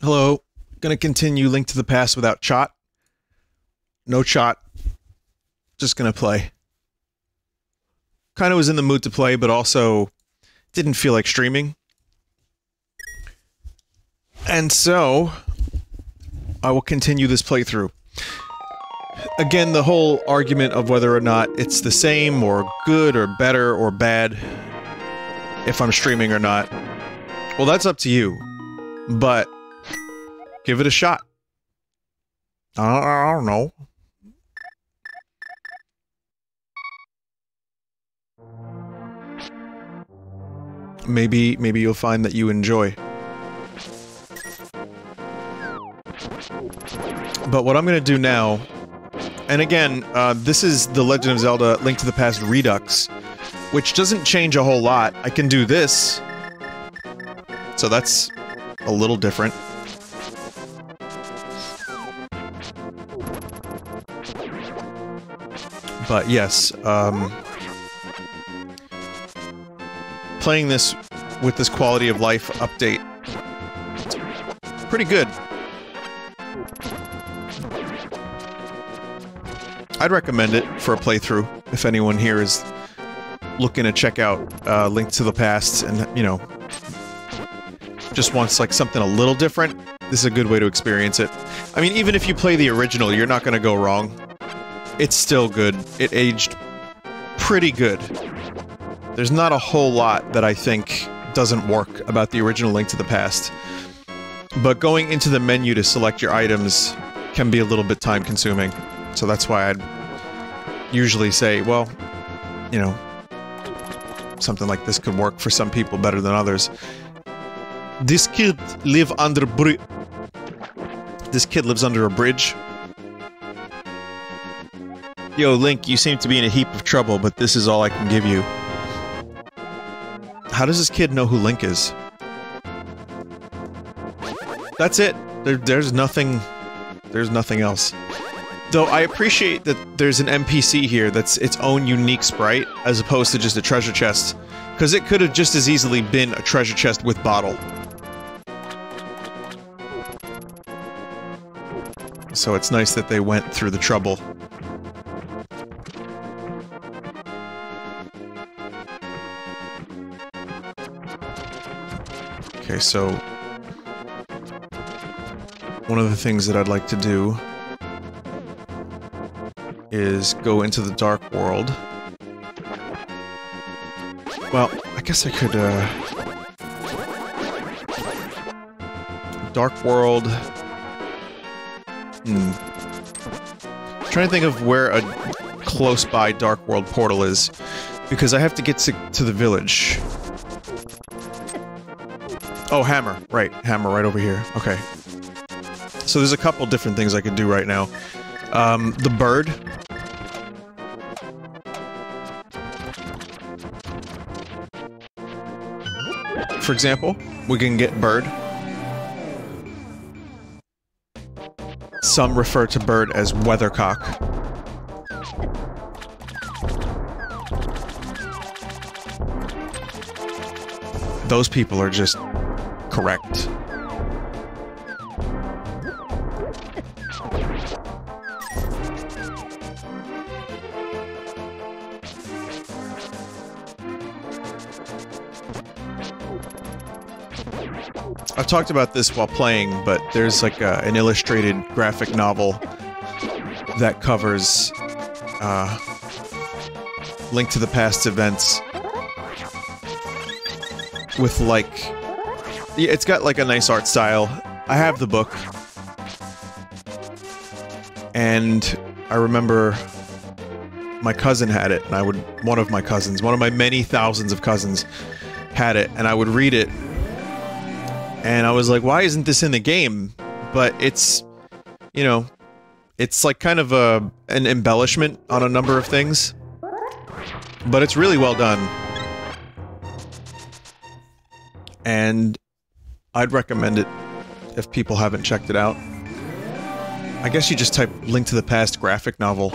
Hello. Gonna continue Link to the Past without Chot. No Chot. Just gonna play. Kind of was in the mood to play, but also didn't feel like streaming. And so, I will continue this playthrough. Again, the whole argument of whether or not it's the same, or good, or better, or bad, if I'm streaming or not, well, that's up to you. But give it a shot. I don't, I don't know. Maybe, maybe you'll find that you enjoy. But what I'm going to do now, and again, uh, this is The Legend of Zelda Link to the Past Redux, which doesn't change a whole lot. I can do this, so that's a little different. But yes, um, playing this with this quality of life update, pretty good. I'd recommend it for a playthrough if anyone here is looking to check out uh, Link to the Past and, you know, just wants like something a little different. This is a good way to experience it. I mean, even if you play the original, you're not going to go wrong. It's still good. It aged pretty good. There's not a whole lot that I think doesn't work about the original Link to the Past. But going into the menu to select your items can be a little bit time consuming. So that's why I'd usually say, well, you know, something like this could work for some people better than others. This kid live under bri- This kid lives under a bridge. Yo, Link, you seem to be in a heap of trouble, but this is all I can give you. How does this kid know who Link is? That's it. There, there's nothing... There's nothing else. Though I appreciate that there's an NPC here that's its own unique sprite, as opposed to just a treasure chest. Because it could have just as easily been a treasure chest with bottle. So it's nice that they went through the trouble. Okay, so... One of the things that I'd like to do is go into the dark world. Well, I guess I could, uh... Dark world... Hmm. trying to think of where a close-by Dark World portal is, because I have to get to, to the village. Oh, hammer. Right, hammer right over here. Okay. So there's a couple different things I could do right now. Um, the bird. For example, we can get bird. Some refer to bird as weathercock. Those people are just correct. I've talked about this while playing, but there's like a, an illustrated graphic novel that covers uh, Link to the Past events with like yeah, it's got like a nice art style. I have the book. And I remember my cousin had it, and I would one of my cousins, one of my many thousands of cousins had it, and I would read it. And I was like, why isn't this in the game? But it's you know, it's like kind of a an embellishment on a number of things. But it's really well done. And I'd recommend it if people haven't checked it out. I guess you just type Link to the Past graphic novel.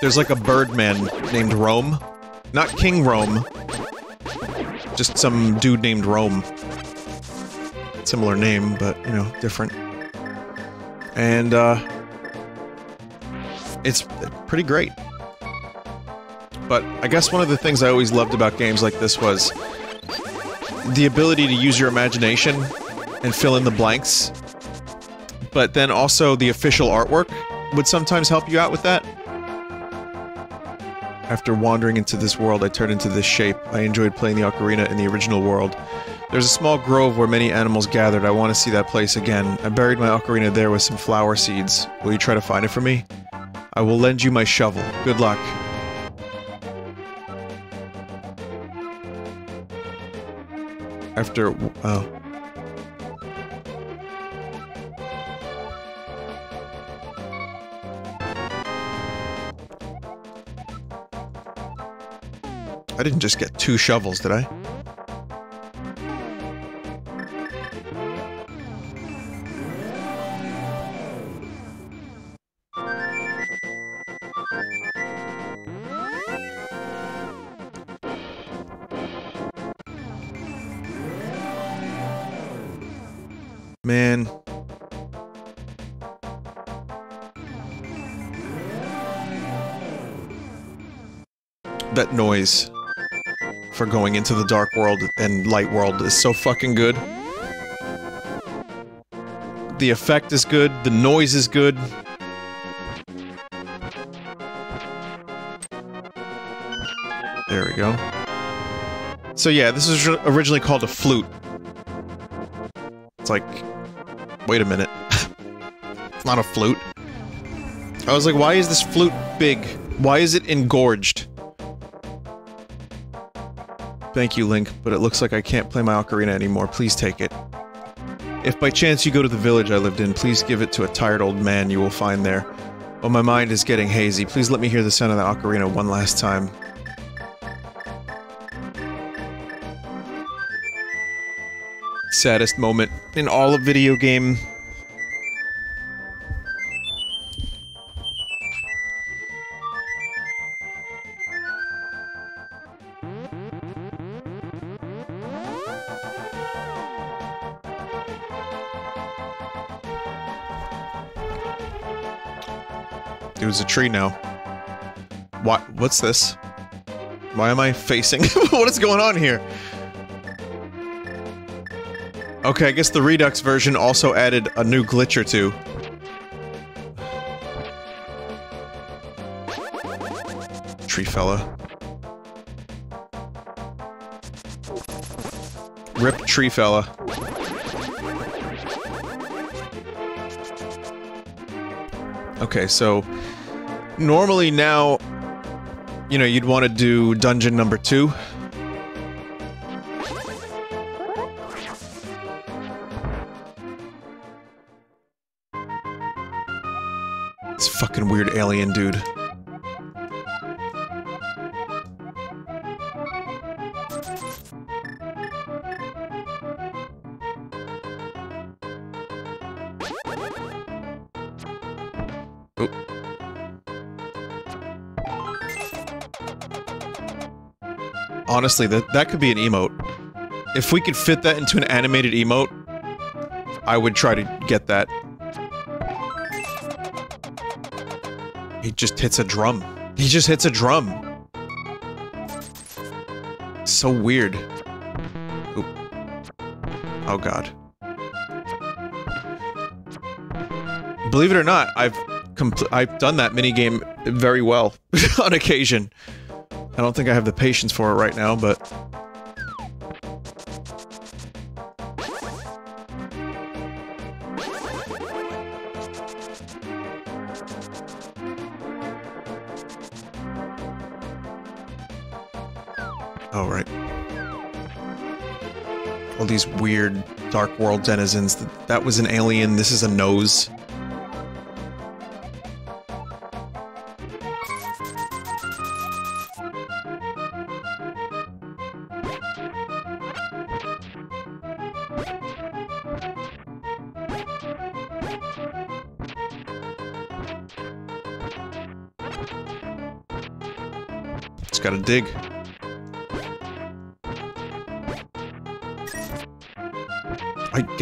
There's like a birdman named Roam. Not King Rhoam. Just some dude named Roam. Similar name, but, you know, different. And, uh... It's pretty great. But I guess one of the things I always loved about games like this was the ability to use your imagination and fill in the blanks. But then also the official artwork would sometimes help you out with that. After wandering into this world, I turned into this shape. I enjoyed playing the ocarina in the original world. There's a small grove where many animals gathered. I want to see that place again. I buried my ocarina there with some flower seeds. Will you try to find it for me? I will lend you my shovel. Good luck. After... oh. I didn't just get two shovels, did I? Man. That noise for going into the dark world and light world is so fucking good. The effect is good, the noise is good. There we go. So yeah, this was originally called a flute. It's like Wait a minute. it's not a flute. I was like, why is this flute big? Why is it engorged? Thank you, Link, but it looks like I can't play my ocarina anymore. Please take it. If by chance you go to the village I lived in, please give it to a tired old man you will find there. Oh, my mind is getting hazy. Please let me hear the sound of the ocarina one last time. saddest moment in all of video game. Was a tree now. What? What's this? Why am I facing? what is going on here? Okay, I guess the Redux version also added a new glitch or two. Tree fella. Rip tree fella. Okay, so normally now, you know, you'd want to do dungeon number two. fucking weird alien dude. Honestly, that, that could be an emote. If we could fit that into an animated emote, I would try to get that. He just hits a drum. He just hits a drum. So weird. Oop. Oh god. Believe it or not, I've I've done that minigame very well on occasion. I don't think I have the patience for it right now, but Oh, right. All these weird Dark World denizens. That was an alien, this is a nose.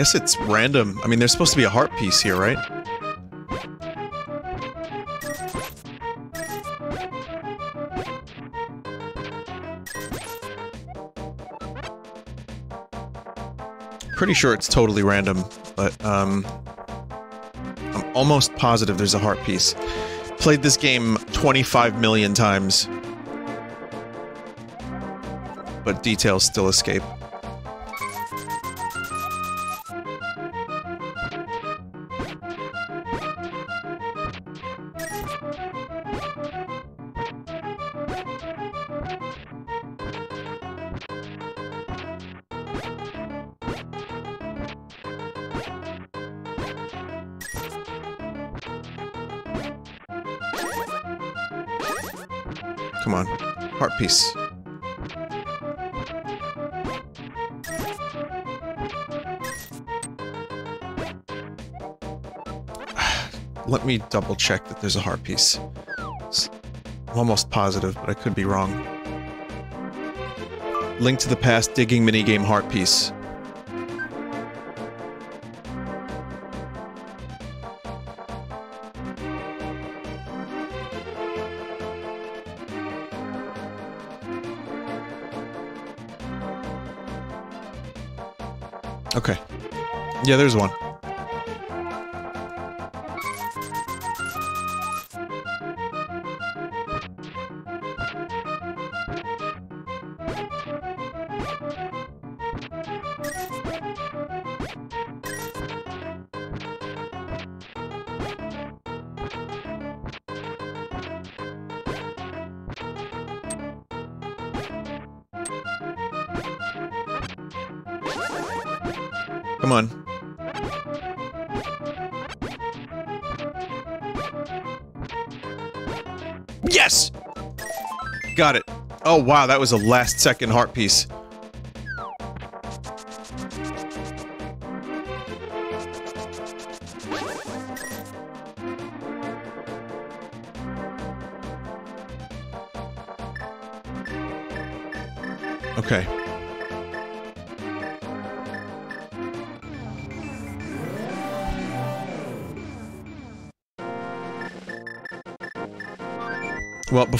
Guess it's random. I mean, there's supposed to be a heart piece here, right? Pretty sure it's totally random, but, um... I'm almost positive there's a heart piece. Played this game 25 million times. But details still escape. Me double check that there's a heart piece. I'm almost positive, but I could be wrong. Link to the past digging minigame heart piece. Okay. Yeah, there's one. Come on. Yes! Got it. Oh, wow, that was a last second heart piece.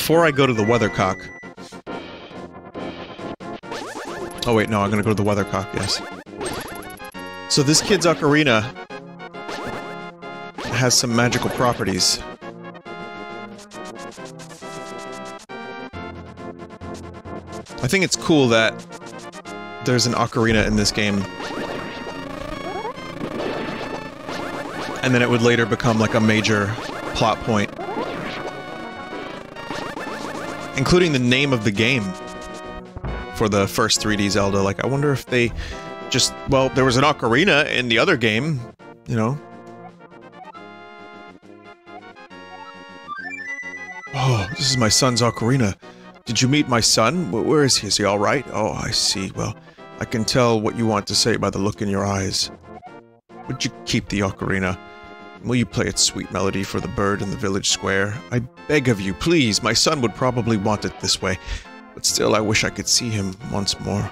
Before I go to the Weathercock... Oh wait, no, I'm gonna go to the Weathercock, yes. So this kid's ocarina has some magical properties. I think it's cool that there's an ocarina in this game. And then it would later become like a major plot point. Including the name of the game for the first 3D Zelda. Like, I wonder if they just... Well, there was an ocarina in the other game, you know? Oh, this is my son's ocarina. Did you meet my son? Where is he? Is he alright? Oh, I see. Well, I can tell what you want to say by the look in your eyes. Would you keep the ocarina? Will you play its sweet melody for the bird in the village square? I beg of you, please. My son would probably want it this way. But still, I wish I could see him once more.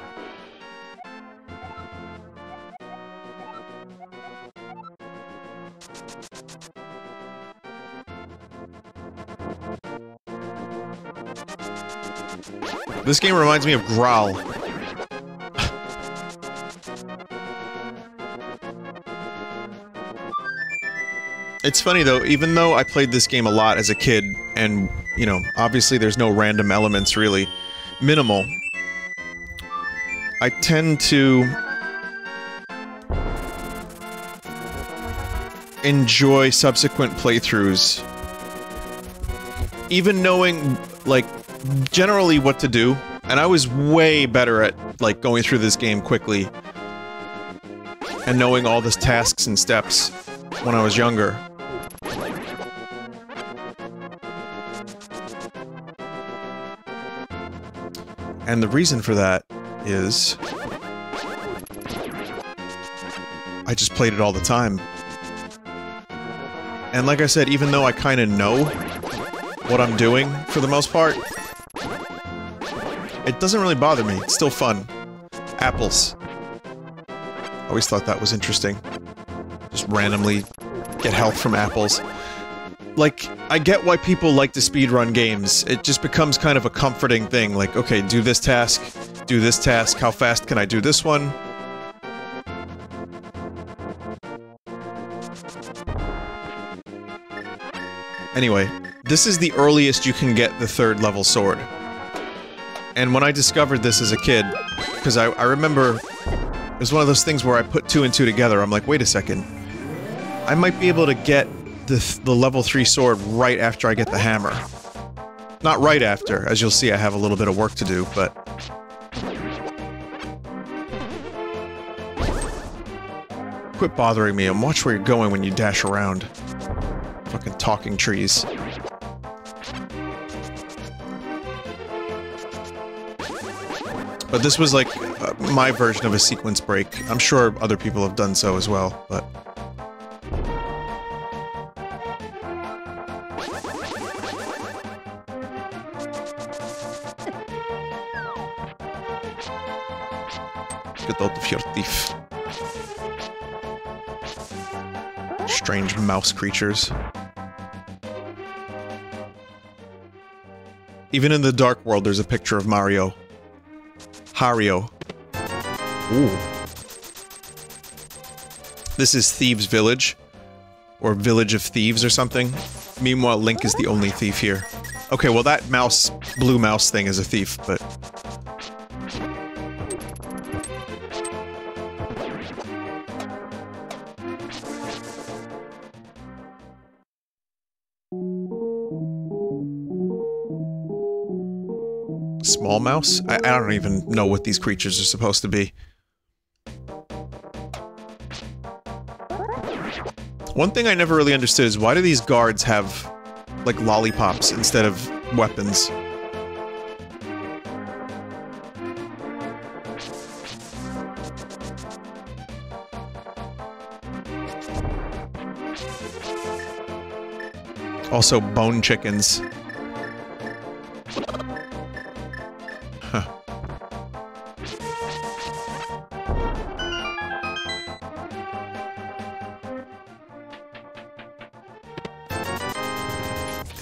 This game reminds me of Growl. It's funny though, even though I played this game a lot as a kid, and, you know, obviously there's no random elements really, minimal, I tend to enjoy subsequent playthroughs. Even knowing, like, generally what to do, and I was way better at, like, going through this game quickly and knowing all the tasks and steps when I was younger. And the reason for that is... I just played it all the time. And like I said, even though I kind of know what I'm doing, for the most part, it doesn't really bother me. It's still fun. Apples. Always thought that was interesting. Just randomly get health from apples. Like, I get why people like to speedrun games. It just becomes kind of a comforting thing. Like, okay, do this task, do this task, how fast can I do this one? Anyway, this is the earliest you can get the third level sword. And when I discovered this as a kid, because I, I remember it was one of those things where I put two and two together, I'm like, wait a second. I might be able to get the, the level 3 sword right after I get the hammer. Not right after, as you'll see I have a little bit of work to do, but... Quit bothering me and watch where you're going when you dash around. Fucking talking trees. But this was like uh, my version of a sequence break. I'm sure other people have done so as well, but... of here, thief. Strange mouse creatures. Even in the Dark World, there's a picture of Mario. Hario. Ooh. This is Thieves Village. Or Village of Thieves or something. Meanwhile, Link is the only thief here. Okay, well that mouse, blue mouse thing is a thief, but... Small mouse? I, I don't even know what these creatures are supposed to be. One thing I never really understood is why do these guards have, like, lollipops instead of weapons? Also, bone chickens.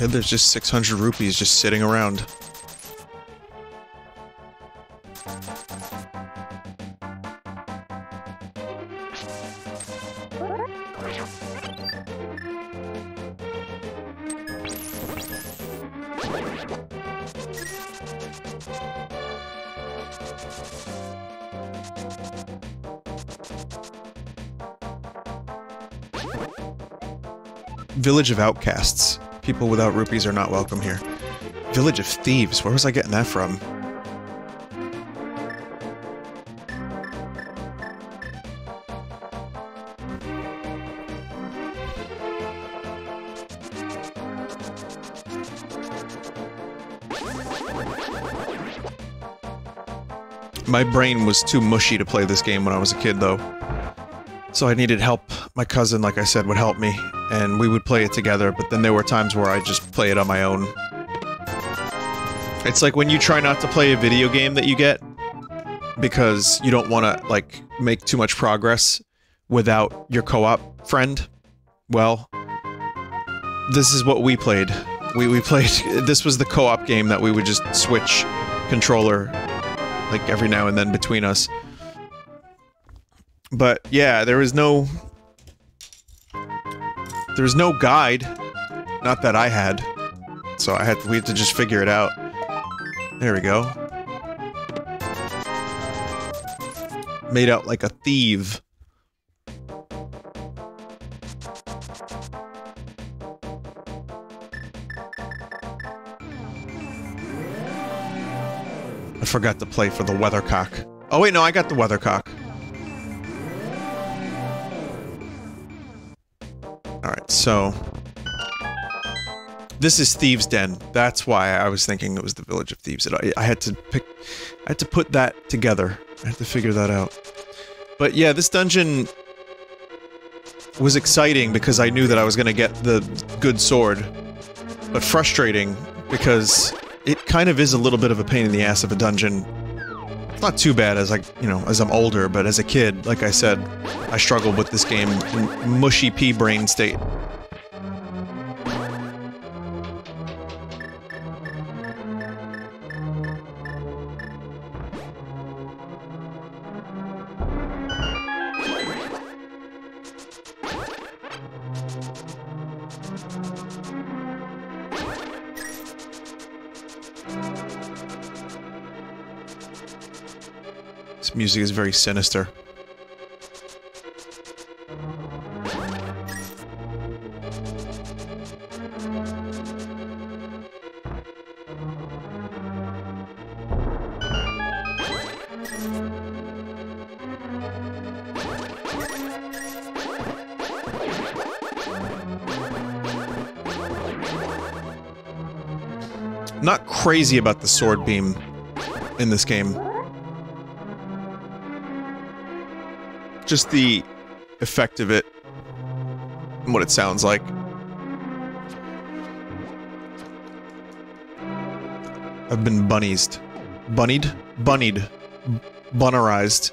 And there's just 600 rupees just sitting around. Village of Outcasts. People without rupees are not welcome here. Village of Thieves. Where was I getting that from? My brain was too mushy to play this game when I was a kid, though. So I needed help. My cousin, like I said, would help me, and we would play it together, but then there were times where I just play it on my own. It's like when you try not to play a video game that you get, because you don't want to, like, make too much progress without your co-op friend. Well, this is what we played. We, we played- this was the co-op game that we would just switch controller like every now and then between us. But yeah, there was no there was no guide. Not that I had. So I had we had to just figure it out. There we go. Made out like a thief. I forgot to play for the weathercock. Oh wait, no, I got the weathercock. So... This is Thieves' Den. That's why I was thinking it was the Village of Thieves. I, had to pick... I had to put that together. I had to figure that out. But yeah, this dungeon... was exciting because I knew that I was gonna get the good sword. But frustrating because it kind of is a little bit of a pain in the ass of a dungeon Not too bad as like, you know, as I'm older, but as a kid, like I said, I struggled with this game mushy pea brain state. Music is very sinister. Not crazy about the sword beam in this game. Just the effect of it and what it sounds like. I've been bunniesed. Bunnied? Bunnied. Bunnerized.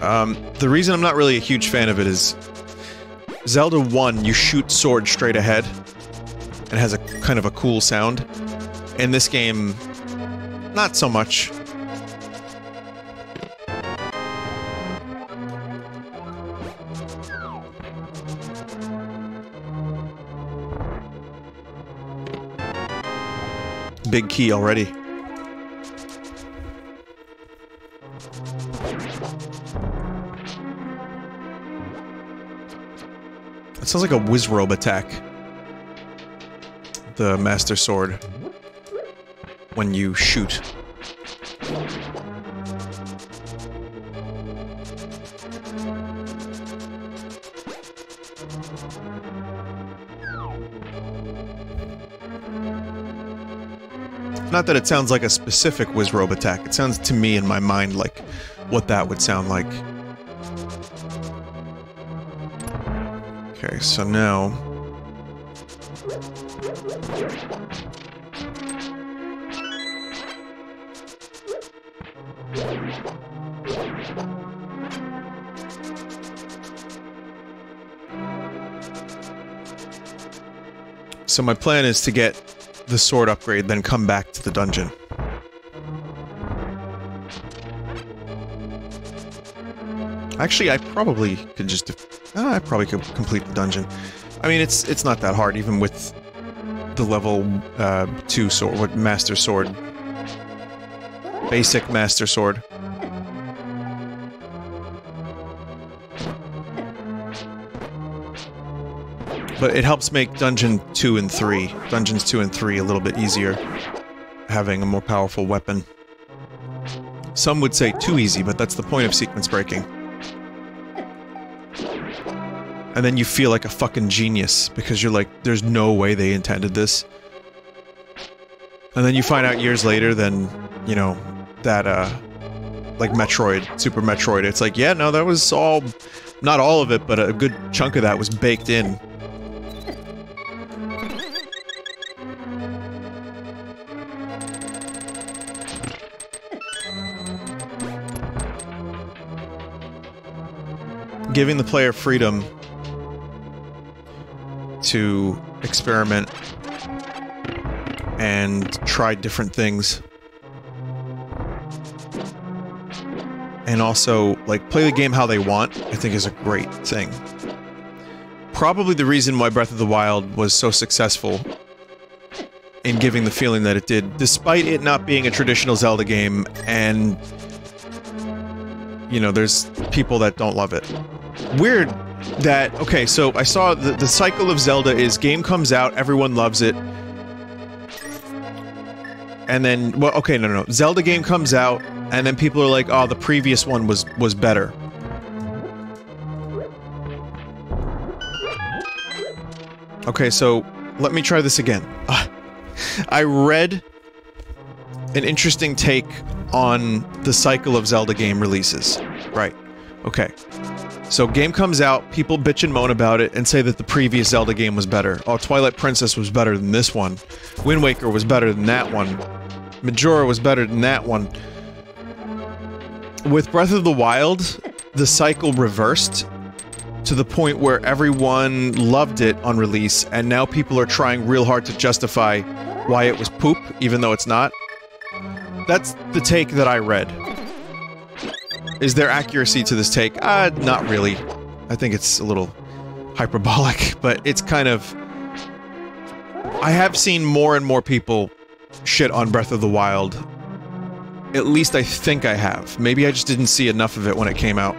Um, the reason I'm not really a huge fan of it is Zelda 1, you shoot sword straight ahead. It has a kind of a cool sound. In this game, not so much. Big key already. That sounds like a Wizrobe attack. The Master Sword. When you shoot. Not that it sounds like a specific Wizrobe attack. It sounds to me in my mind like what that would sound like. Okay, so now... So my plan is to get the sword upgrade, then come back to the dungeon. Actually, I probably could just... Uh, I probably could complete the dungeon. I mean, it's it's not that hard, even with the level uh, 2 sword, what Master Sword. Basic Master Sword. But it helps make Dungeon 2 and 3, Dungeons 2 and 3 a little bit easier, having a more powerful weapon. Some would say too easy, but that's the point of sequence breaking. And then you feel like a fucking genius, because you're like, there's no way they intended this. And then you find out years later, then, you know, that, uh, like Metroid, Super Metroid, it's like, yeah, no, that was all, not all of it, but a good chunk of that was baked in. Giving the player freedom to experiment and try different things. And also, like, play the game how they want, I think is a great thing. Probably the reason why Breath of the Wild was so successful in giving the feeling that it did, despite it not being a traditional Zelda game, and, you know, there's people that don't love it weird that okay so i saw the, the cycle of zelda is game comes out everyone loves it. And then well okay no no no. Zelda game comes out and then people are like oh the previous one was was better. Okay so let me try this again. Uh, i read an interesting take on the cycle of zelda game releases. Right. Okay So game comes out, people bitch and moan about it and say that the previous Zelda game was better. Oh, Twilight Princess was better than this one. Wind Waker was better than that one. Majora was better than that one. With Breath of the Wild, the cycle reversed to the point where everyone loved it on release, and now people are trying real hard to justify why it was poop, even though it's not. That's the take that I read. Is there accuracy to this take? Uh, not really. I think it's a little hyperbolic, but it's kind of... I have seen more and more people shit on Breath of the Wild. At least I think I have. Maybe I just didn't see enough of it when it came out.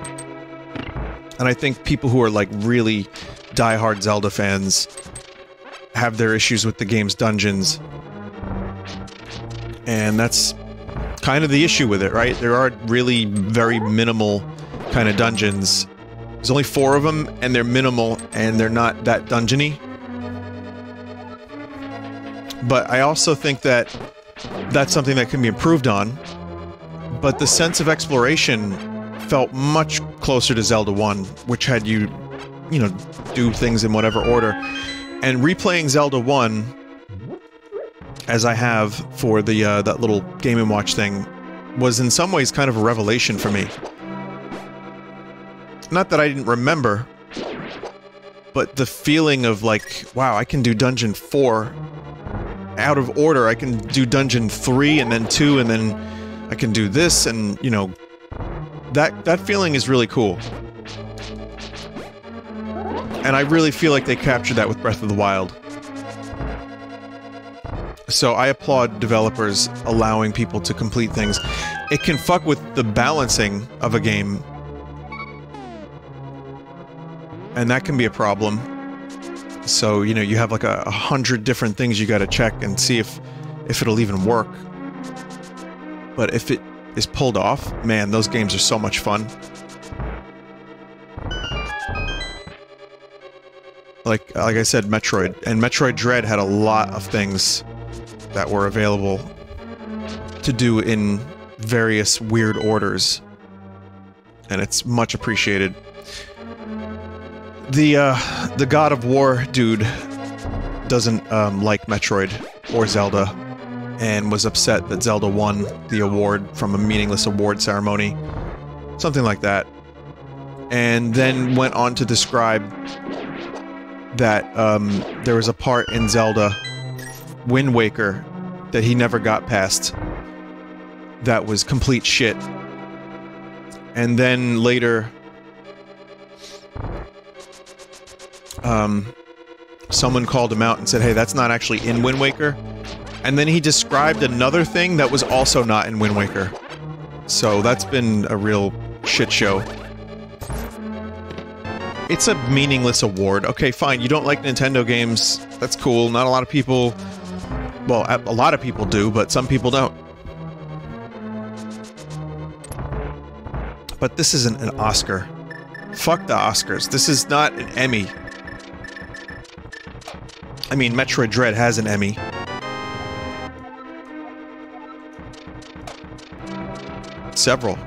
And I think people who are like really die-hard Zelda fans have their issues with the game's dungeons. And that's kind of the issue with it, right? There are really very minimal kind of dungeons. There's only four of them, and they're minimal, and they're not that dungeony. But I also think that that's something that can be improved on. But the sense of exploration felt much closer to Zelda 1, which had you, you know, do things in whatever order. And replaying Zelda 1, as I have for the uh, that little Game & Watch thing, was in some ways kind of a revelation for me. Not that I didn't remember, but the feeling of like, wow, I can do Dungeon 4 out of order. I can do Dungeon 3 and then 2 and then I can do this and, you know, that that feeling is really cool. And I really feel like they captured that with Breath of the Wild. So I applaud developers allowing people to complete things. It can fuck with the balancing of a game. And that can be a problem. So, you know, you have like a, a hundred different things you gotta check and see if if it'll even work. But if it is pulled off, man, those games are so much fun. Like, like I said, Metroid. And Metroid Dread had a lot of things that were available to do in various weird orders. And it's much appreciated. The, uh, the God of War dude doesn't, um, like Metroid or Zelda and was upset that Zelda won the award from a meaningless award ceremony. Something like that. And then went on to describe that um, there was a part in Zelda Wind Waker that he never got past that was complete shit. And then later um, someone called him out and said, hey, that's not actually in Wind Waker. And then he described another thing that was also not in Wind Waker. So that's been a real shit show. It's a meaningless award. Okay, fine, you don't like Nintendo games. That's cool. Not a lot of people... Well, a lot of people do, but some people don't. But this isn't an Oscar. Fuck the Oscars. This is not an Emmy. I mean, Metroid Dread has an Emmy. several.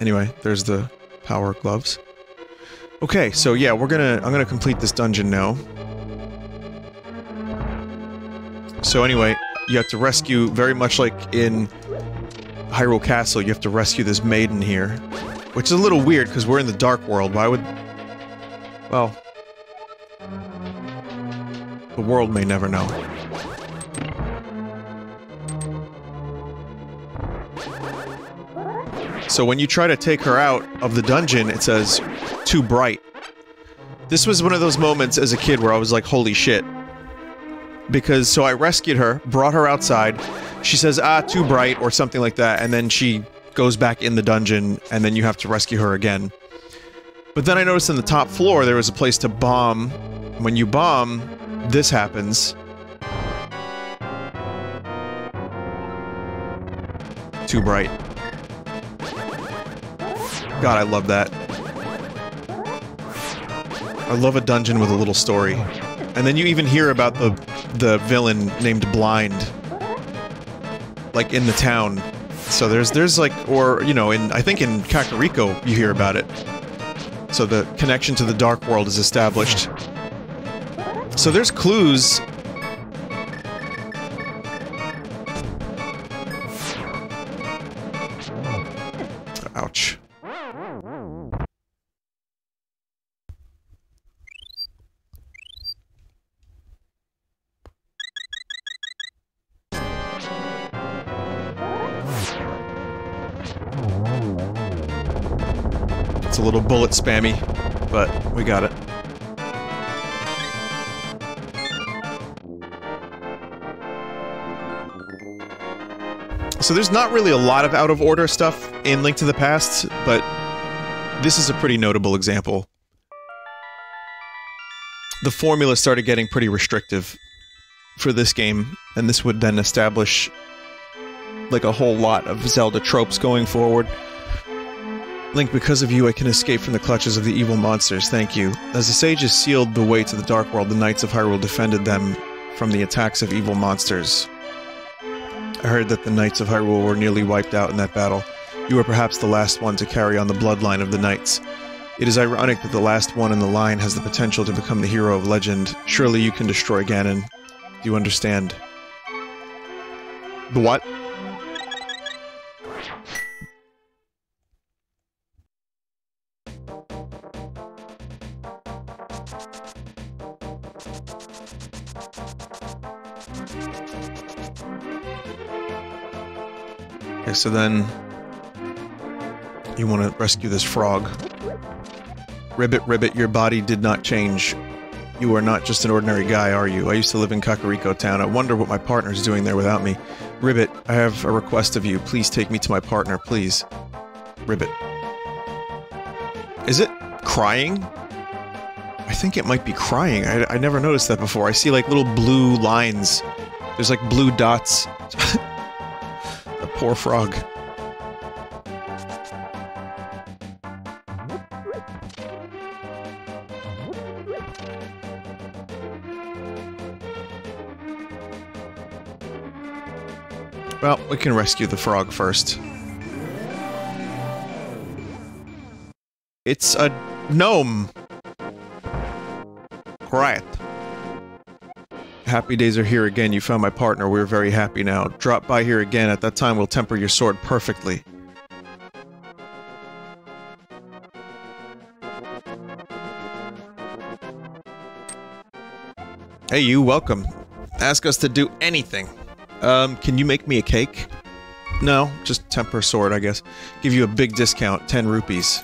Anyway, there's the power gloves. Okay, so yeah, we're gonna- I'm gonna complete this dungeon now. So anyway, you have to rescue, very much like in Hyrule Castle, you have to rescue this maiden here. Which is a little weird, because we're in the Dark World. Why would... Well... The world may never know. So when you try to take her out of the dungeon, it says, too bright. This was one of those moments as a kid where I was like, holy shit. Because, so I rescued her, brought her outside, she says, ah, too bright, or something like that, and then she goes back in the dungeon, and then you have to rescue her again. But then I noticed in the top floor there was a place to bomb. When you bomb, this happens. Too bright. God, I love that. I love a dungeon with a little story. And then you even hear about the the villain named Blind. Like in the town. So there's there's like or you know in I think in Kakariko you hear about it. So the connection to the dark world is established. So there's clues. Little bullet spammy, but we got it. So there's not really a lot of out of order stuff in Link to the Past, but this is a pretty notable example. The formula started getting pretty restrictive for this game, and this would then establish like a whole lot of Zelda tropes going forward. Link, because of you, I can escape from the clutches of the evil monsters. Thank you. As the sages sealed the way to the Dark World, the Knights of Hyrule defended them from the attacks of evil monsters. I heard that the Knights of Hyrule were nearly wiped out in that battle. You were perhaps the last one to carry on the bloodline of the Knights. It is ironic that the last one in the line has the potential to become the hero of legend. Surely you can destroy Ganon. Do you understand? The what? Okay, so then you want to rescue this frog. Ribbit, Ribbit, your body did not change. You are not just an ordinary guy, are you? I used to live in Kakariko Town. I wonder what my partner's doing there without me. Ribbit, I have a request of you. Please take me to my partner, please. Ribbit. Is it crying? I think it might be crying. I, I never noticed that before. I see like little blue lines. There's like blue dots. the poor frog. Well, we can rescue the frog first. It's a gnome. Happy days are here again. You found my partner. We're very happy now. Drop by here again. At that time, we'll temper your sword perfectly. Hey, you. Welcome. Ask us to do anything. Um, can you make me a cake? No, just temper sword, I guess. Give you a big discount, 10 rupees.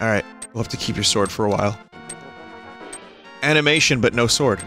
Alright, we'll have to keep your sword for a while. Animation, but no sword.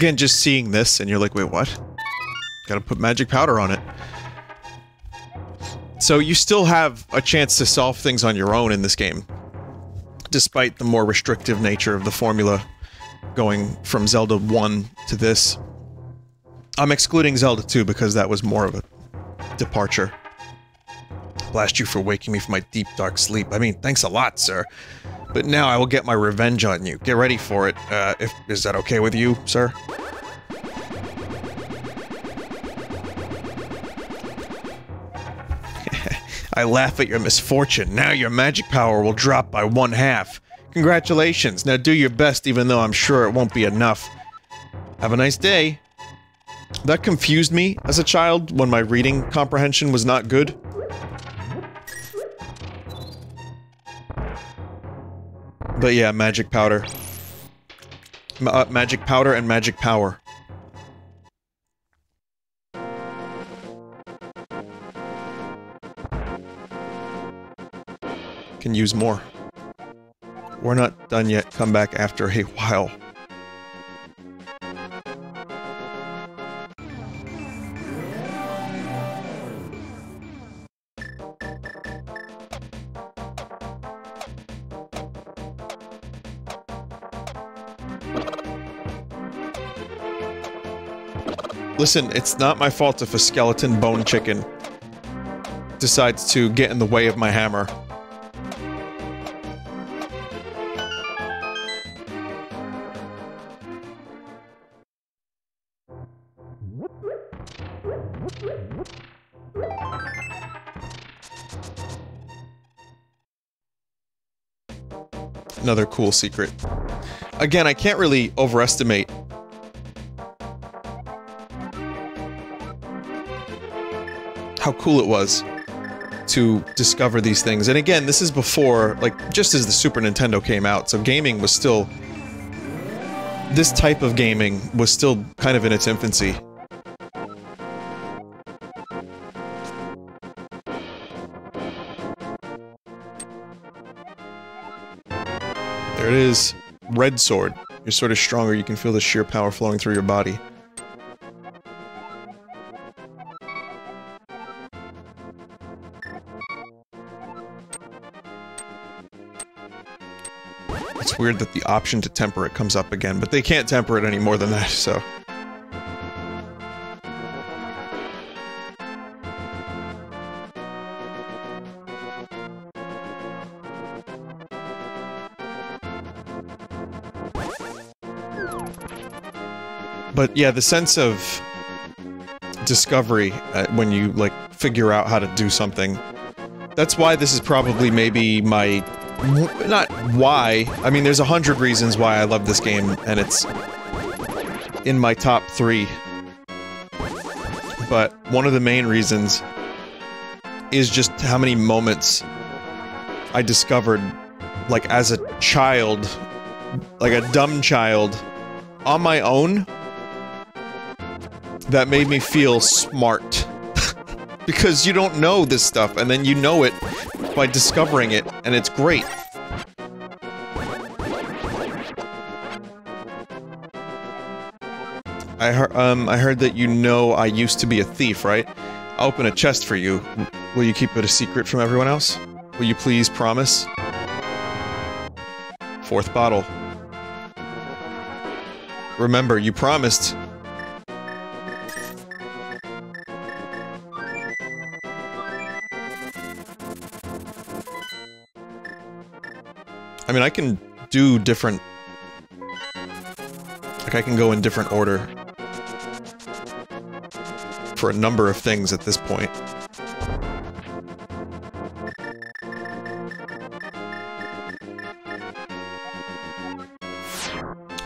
Again, just seeing this, and you're like, wait, what? Gotta put magic powder on it. So you still have a chance to solve things on your own in this game. Despite the more restrictive nature of the formula going from Zelda 1 to this. I'm excluding Zelda 2 because that was more of a departure. Blast you for waking me from my deep dark sleep. I mean, thanks a lot, sir. But now I will get my revenge on you. Get ready for it. Uh, if is that okay with you, sir? I laugh at your misfortune. Now your magic power will drop by one half. Congratulations. Now do your best even though I'm sure it won't be enough. Have a nice day. That confused me as a child when my reading comprehension was not good. But yeah, magic powder. Uh, magic powder and magic power. can use more. We're not done yet. Come back after a while. Listen, it's not my fault if a skeleton bone chicken decides to get in the way of my hammer. Another cool secret. Again, I can't really overestimate how cool it was to discover these things. And again, this is before, like, just as the Super Nintendo came out, so gaming was still... This type of gaming was still kind of in its infancy. There it is. Red sword. You're sort of stronger, you can feel the sheer power flowing through your body. It's weird that the option to temper it comes up again, but they can't temper it any more than that, so... But yeah, the sense of discovery uh, when you, like, figure out how to do something. That's why this is probably maybe my not why. I mean, there's a hundred reasons why I love this game, and it's in my top three. But one of the main reasons is just how many moments I discovered, like as a child, like a dumb child, on my own, that made me feel smart. because you don't know this stuff, and then you know it by discovering it, and it's great. I heard, um, I heard that you know I used to be a thief, right? I'll open a chest for you. Will you keep it a secret from everyone else? Will you please promise? Fourth bottle. Remember, you promised. I mean, I can do different... Like, I can go in different order for a number of things at this point.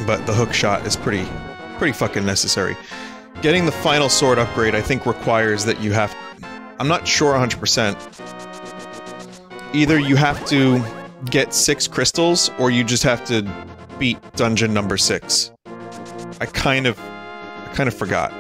But the hook shot is pretty, pretty fucking necessary. Getting the final sword upgrade, I think, requires that you have... I'm not sure 100%. Either you have to get six crystals, or you just have to beat dungeon number six. I kind of... I kind of forgot.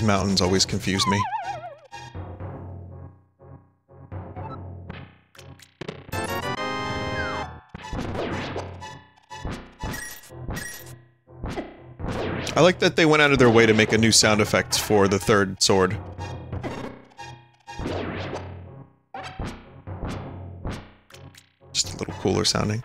These mountains always confuse me. I like that they went out of their way to make a new sound effect for the third sword. Just a little cooler sounding.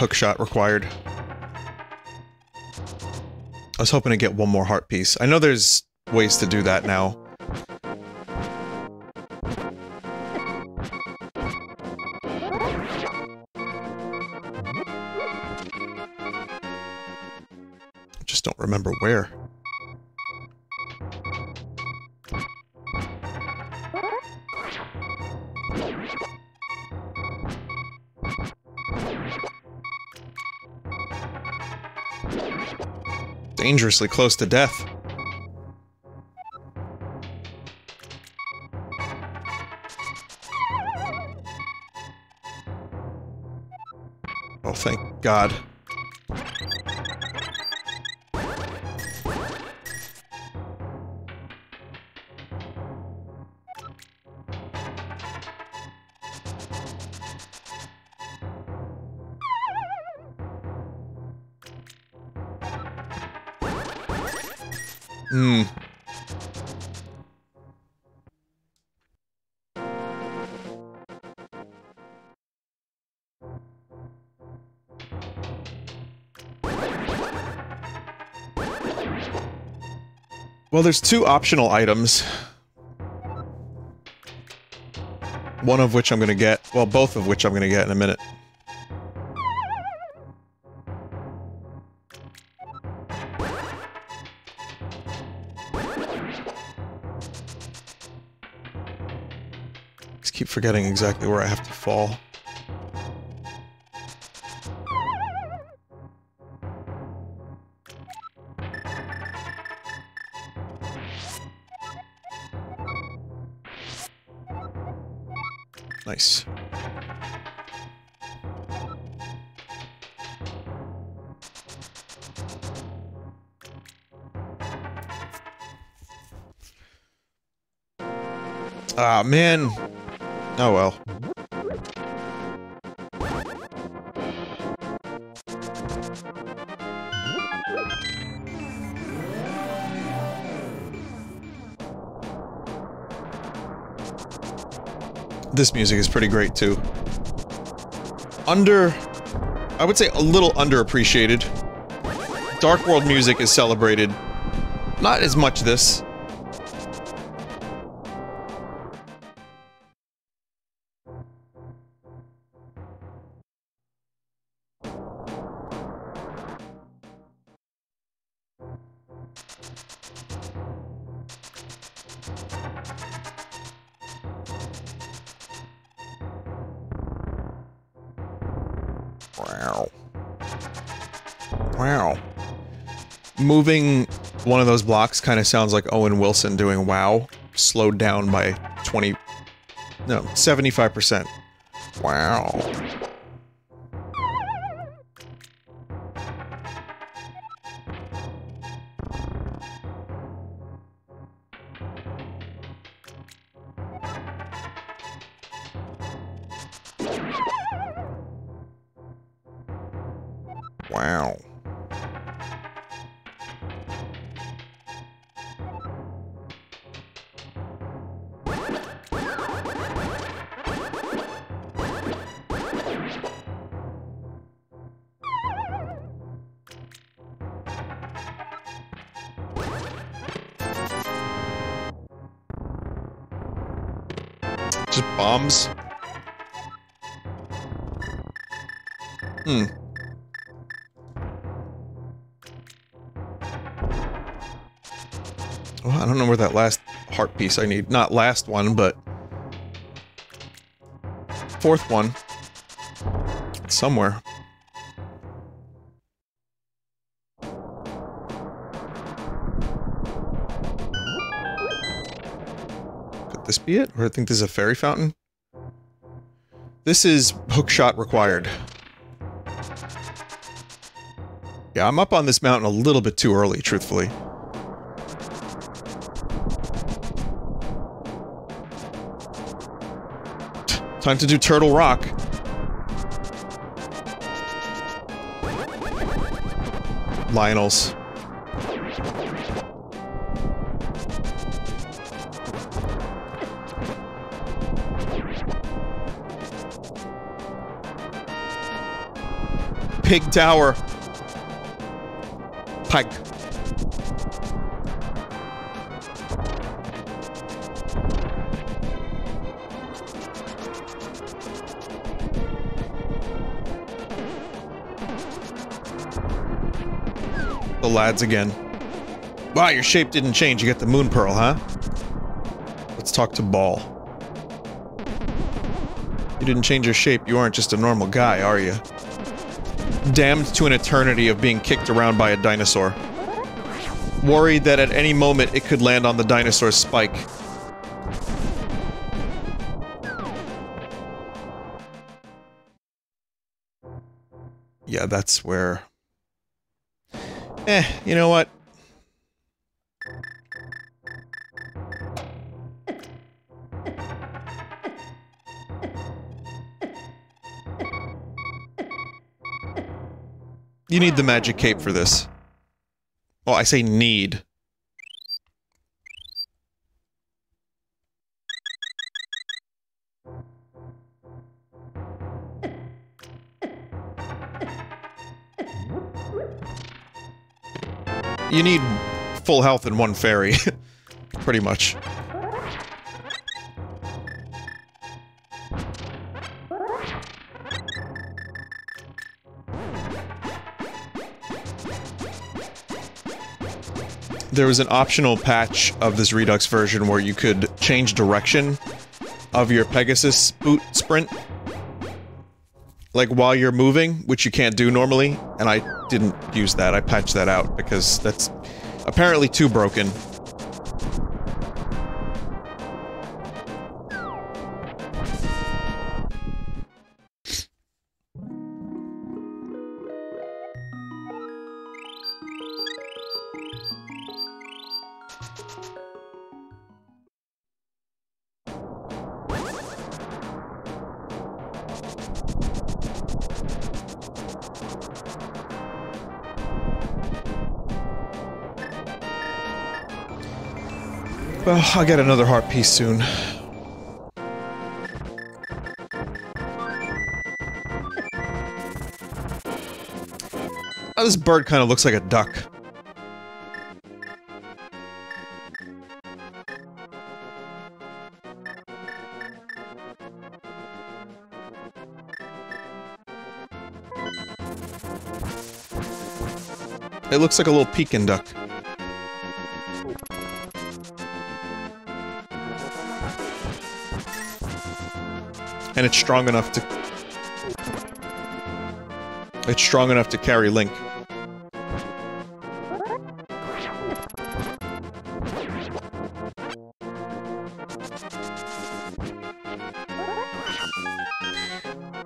Yeah, hook shot required. I was hoping to get one more heart piece. I know there's ways to do that now. Dangerously close to death. Oh, thank God. Well, there's two optional items. One of which I'm gonna get. Well, both of which I'm gonna get in a minute. Just keep forgetting exactly where I have to fall. Man. Oh well. This music is pretty great too. Under... I would say a little underappreciated. Dark World music is celebrated. Not as much this. Wow. Wow. Moving one of those blocks kind of sounds like Owen Wilson doing wow, slowed down by 20... No, 75%. Wow. Wow. Piece I need. Not last one, but... Fourth one. Somewhere. Could this be it? Or I think this is a fairy fountain? This is hookshot required. Yeah, I'm up on this mountain a little bit too early, truthfully. Time to do Turtle Rock. Lionels. Pig Tower. Pike. Lads again. Wow, your shape didn't change. You got the moon pearl, huh? Let's talk to Ball. You didn't change your shape. You aren't just a normal guy, are you? Damned to an eternity of being kicked around by a dinosaur. Worried that at any moment it could land on the dinosaur's spike. Yeah, that's where... Eh, you know what? You need the magic cape for this. Oh, I say need. You need full health in one fairy. Pretty much. There was an optional patch of this Redux version where you could change direction of your Pegasus boot sprint. Like while you're moving, which you can't do normally, and I didn't use that. I patched that out because that's apparently too broken. I'll get another heart piece soon. Oh, this bird kind of looks like a duck. It looks like a little Pekin duck. And it's strong enough to... It's strong enough to carry Link.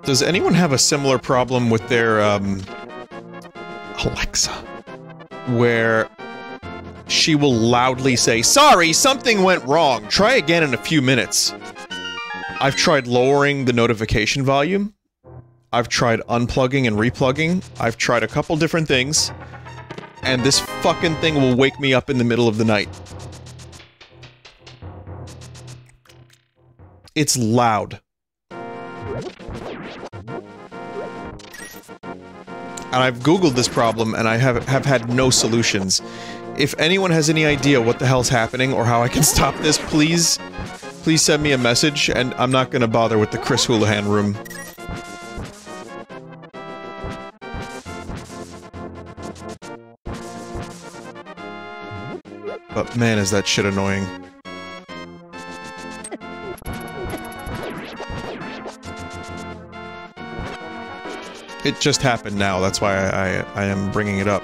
Does anyone have a similar problem with their, um... Alexa? Where she will loudly say, Sorry, something went wrong. Try again in a few minutes. I've tried lowering the notification volume. I've tried unplugging and replugging. I've tried a couple different things. And this fucking thing will wake me up in the middle of the night. It's loud. And I've googled this problem and I have, have had no solutions. If anyone has any idea what the hell's happening or how I can stop this, please, please send me a message and I'm not gonna bother with the Chris Houlihan room. But man, is that shit annoying. It just happened now, that's why I, I, I am bringing it up.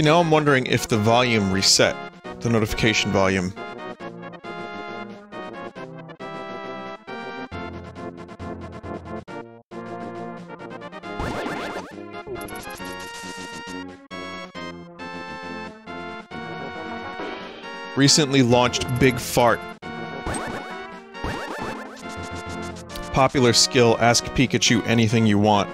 See, now I'm wondering if the volume reset, the notification volume. Recently launched Big Fart. Popular skill, ask Pikachu anything you want.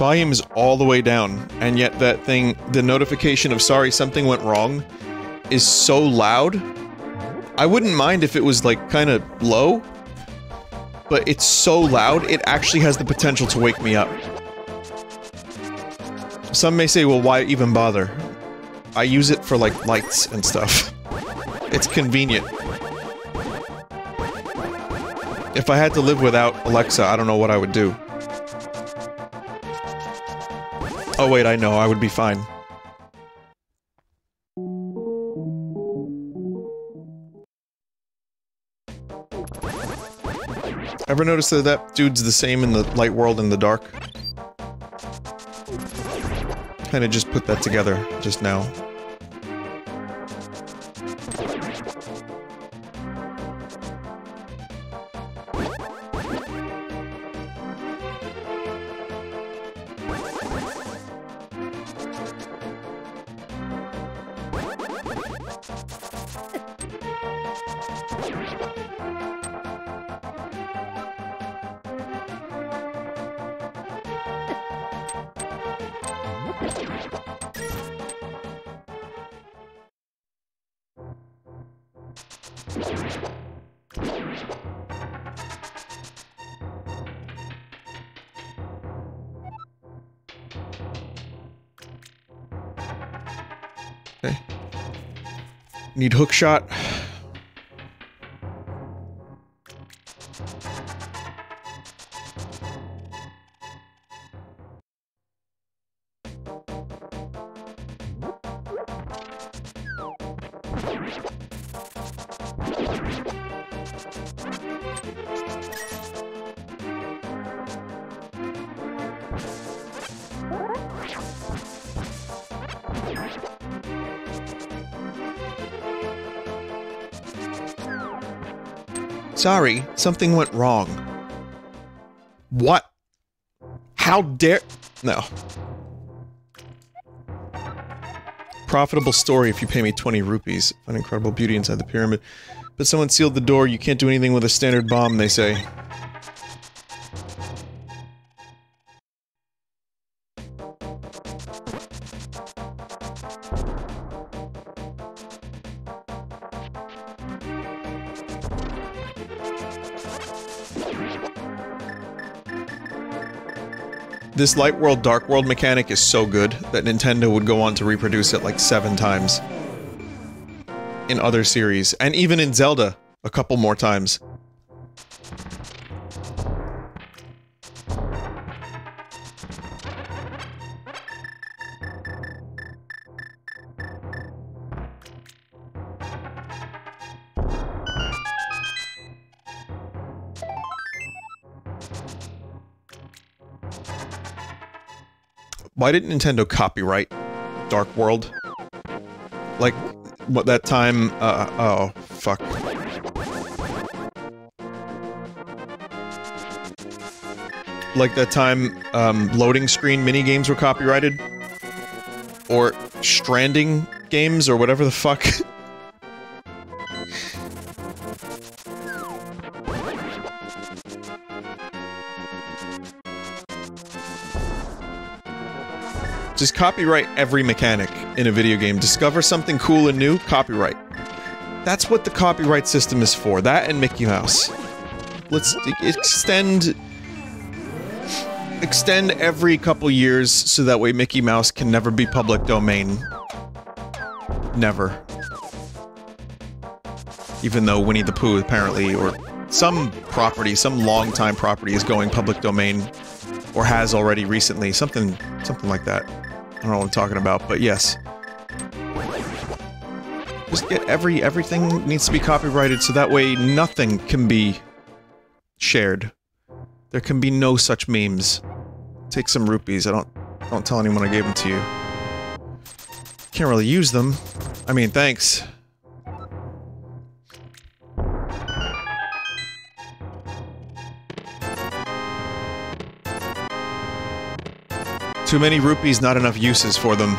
Volume is all the way down, and yet that thing, the notification of sorry something went wrong, is so loud. I wouldn't mind if it was like kind of low, but it's so loud, it actually has the potential to wake me up. Some may say, well, why even bother? I use it for like lights and stuff. It's convenient. If I had to live without Alexa, I don't know what I would do. Oh wait, I know, I would be fine. Ever notice that that dude's the same in the light world and the dark? Kinda just put that together just now. Need hook shot. Something went wrong. What? How dare- No. Profitable story if you pay me 20 rupees. An incredible beauty inside the pyramid. But someone sealed the door, you can't do anything with a standard bomb, they say. This Light World Dark World mechanic is so good that Nintendo would go on to reproduce it like seven times. In other series, and even in Zelda, a couple more times. Why didn't Nintendo copyright Dark World? Like, what that time, uh, oh, fuck. like that time um, loading screen mini games were copyrighted, or stranding games, or whatever the fuck. Just copyright every mechanic in a video game. Discover something cool and new, copyright. That's what the copyright system is for. That and Mickey Mouse. Let's extend extend every couple years so that way Mickey Mouse can never be public domain. Never. Even though Winnie the Pooh apparently, or some property, some long-time property is going public domain, or has already recently, something, something like that. I don't know what I'm talking about, but yes. Just get every, everything needs to be copyrighted so that way nothing can be shared. There can be no such memes. Take some rupees. I don't don't tell anyone I gave them to you. Can't really use them. I mean, thanks. Too many rupees, not enough uses for them.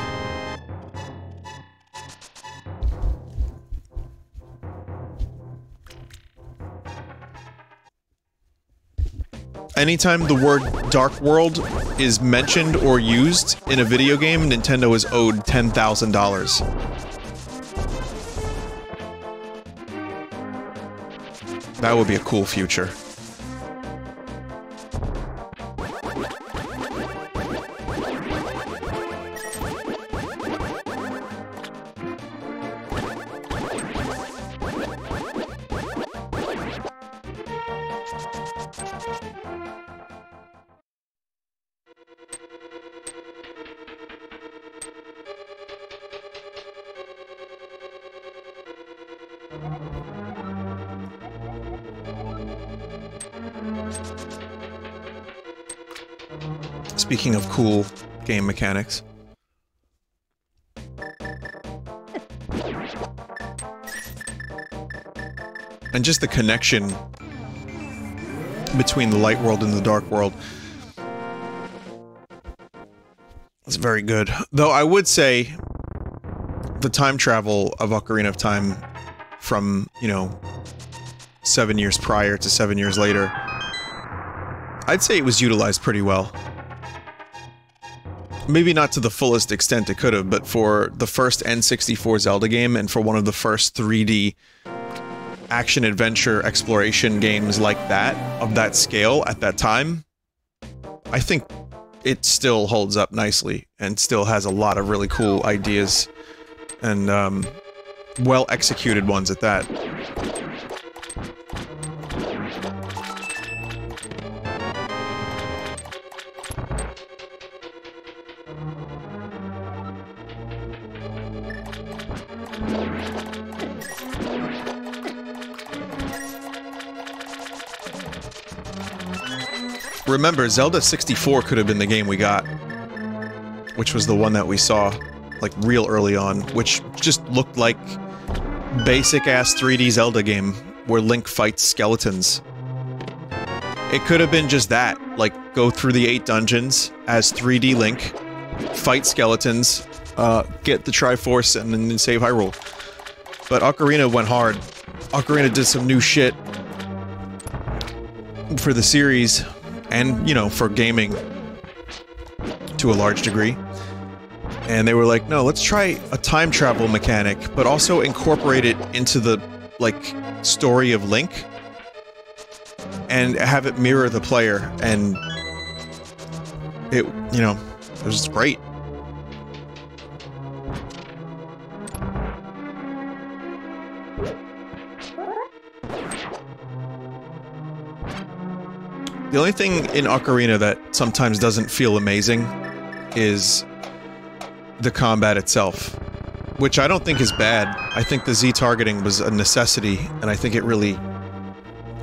Anytime the word Dark World is mentioned or used in a video game, Nintendo is owed $10,000. That would be a cool future. Speaking of cool game mechanics. And just the connection between the light world and the dark world. It's very good. Though I would say the time travel of Ocarina of Time from, you know, seven years prior to seven years later, I'd say it was utilized pretty well. Maybe not to the fullest extent it could have, but for the first N64 Zelda game and for one of the first 3D action-adventure exploration games like that, of that scale at that time, I think it still holds up nicely and still has a lot of really cool ideas and um, well-executed ones at that. Remember, Zelda 64 could have been the game we got. Which was the one that we saw, like, real early on, which just looked like basic-ass 3D Zelda game where Link fights skeletons. It could have been just that, like, go through the eight dungeons as 3D Link, fight skeletons, uh, get the Triforce, and then save Hyrule. But Ocarina went hard. Ocarina did some new shit for the series and, you know, for gaming to a large degree. And they were like, no, let's try a time travel mechanic, but also incorporate it into the, like, story of Link and have it mirror the player. And it, you know, it was great. The only thing in Ocarina that sometimes doesn't feel amazing is the combat itself, which I don't think is bad. I think the Z targeting was a necessity, and I think it really,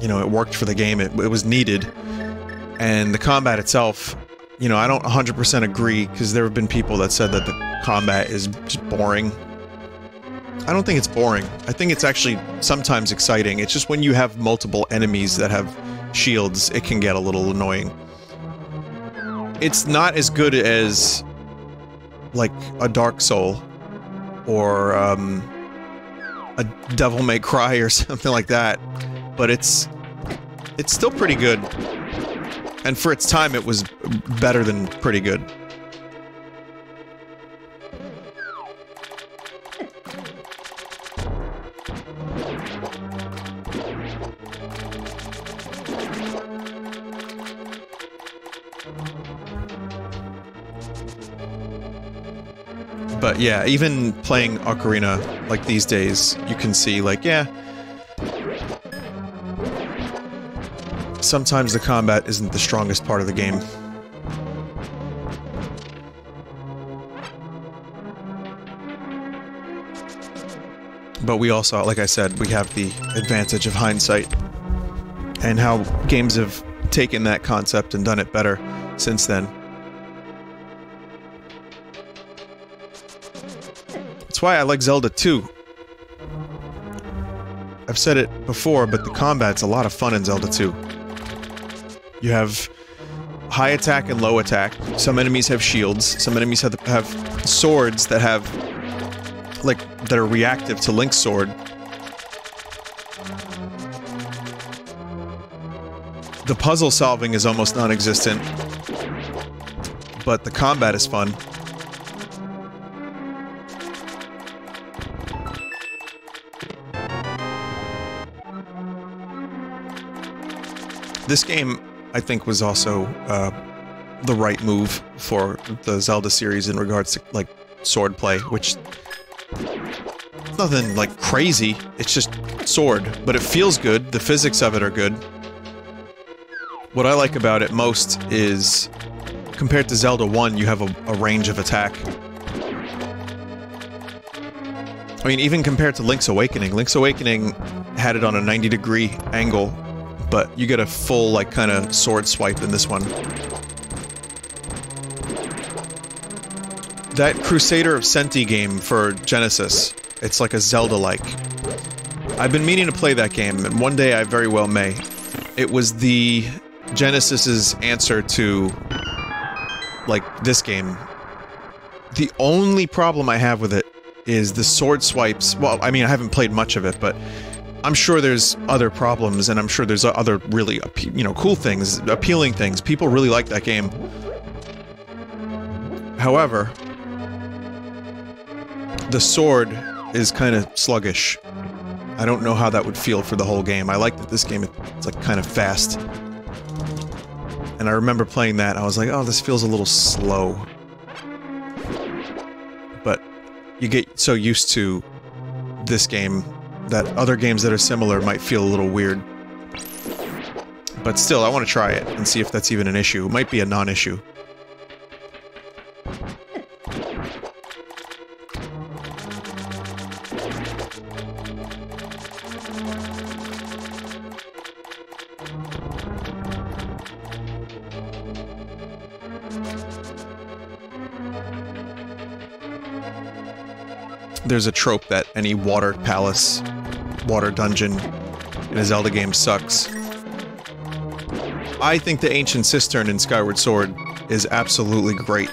you know, it worked for the game. It, it was needed. And the combat itself, you know, I don't 100% agree, because there have been people that said that the combat is just boring. I don't think it's boring. I think it's actually sometimes exciting. It's just when you have multiple enemies that have shields, it can get a little annoying. it's not as good as like a Dark Soul or um, a Devil May Cry or something like that, but it's it's still pretty good. And for its time, it was better than pretty good. Yeah, even playing Ocarina like these days, you can see like, yeah, sometimes the combat isn't the strongest part of the game. But we also, like I said, we have the advantage of hindsight and how games have taken that concept and done it better since then. That's why I like Zelda 2. I've said it before, but the combat's a lot of fun in Zelda 2. You have high attack and low attack. Some enemies have shields. Some enemies have, have swords that have, like, that are reactive to Link's sword. The puzzle solving is almost non-existent, but the combat is fun. This game, I think, was also uh, the right move for the Zelda series in regards to, like, swordplay, which... Nothing, like, crazy. It's just sword, but it feels good. The physics of it are good. What I like about it most is, compared to Zelda 1, you have a, a range of attack. I mean, even compared to Link's Awakening, Link's Awakening had it on a 90 degree angle but you get a full, like, kind of sword swipe in this one. That Crusader of Centy game for Genesis, it's like a Zelda-like. I've been meaning to play that game, and one day I very well may. It was the Genesis's answer to, like, this game. The only problem I have with it is the sword swipes. Well, I mean, I haven't played much of it, but I'm sure there's other problems, and I'm sure there's other really, you know, cool things, appealing things. People really like that game. However, the sword is kind of sluggish. I don't know how that would feel for the whole game. I like that this game it's like kind of fast. And I remember playing that, I was like, oh, this feels a little slow. But you get so used to this game that other games that are similar might feel a little weird. But still, I want to try it and see if that's even an issue. It might be a non-issue. There's a trope that any water palace water dungeon in a Zelda game sucks. I think the Ancient Cistern in Skyward Sword is absolutely great.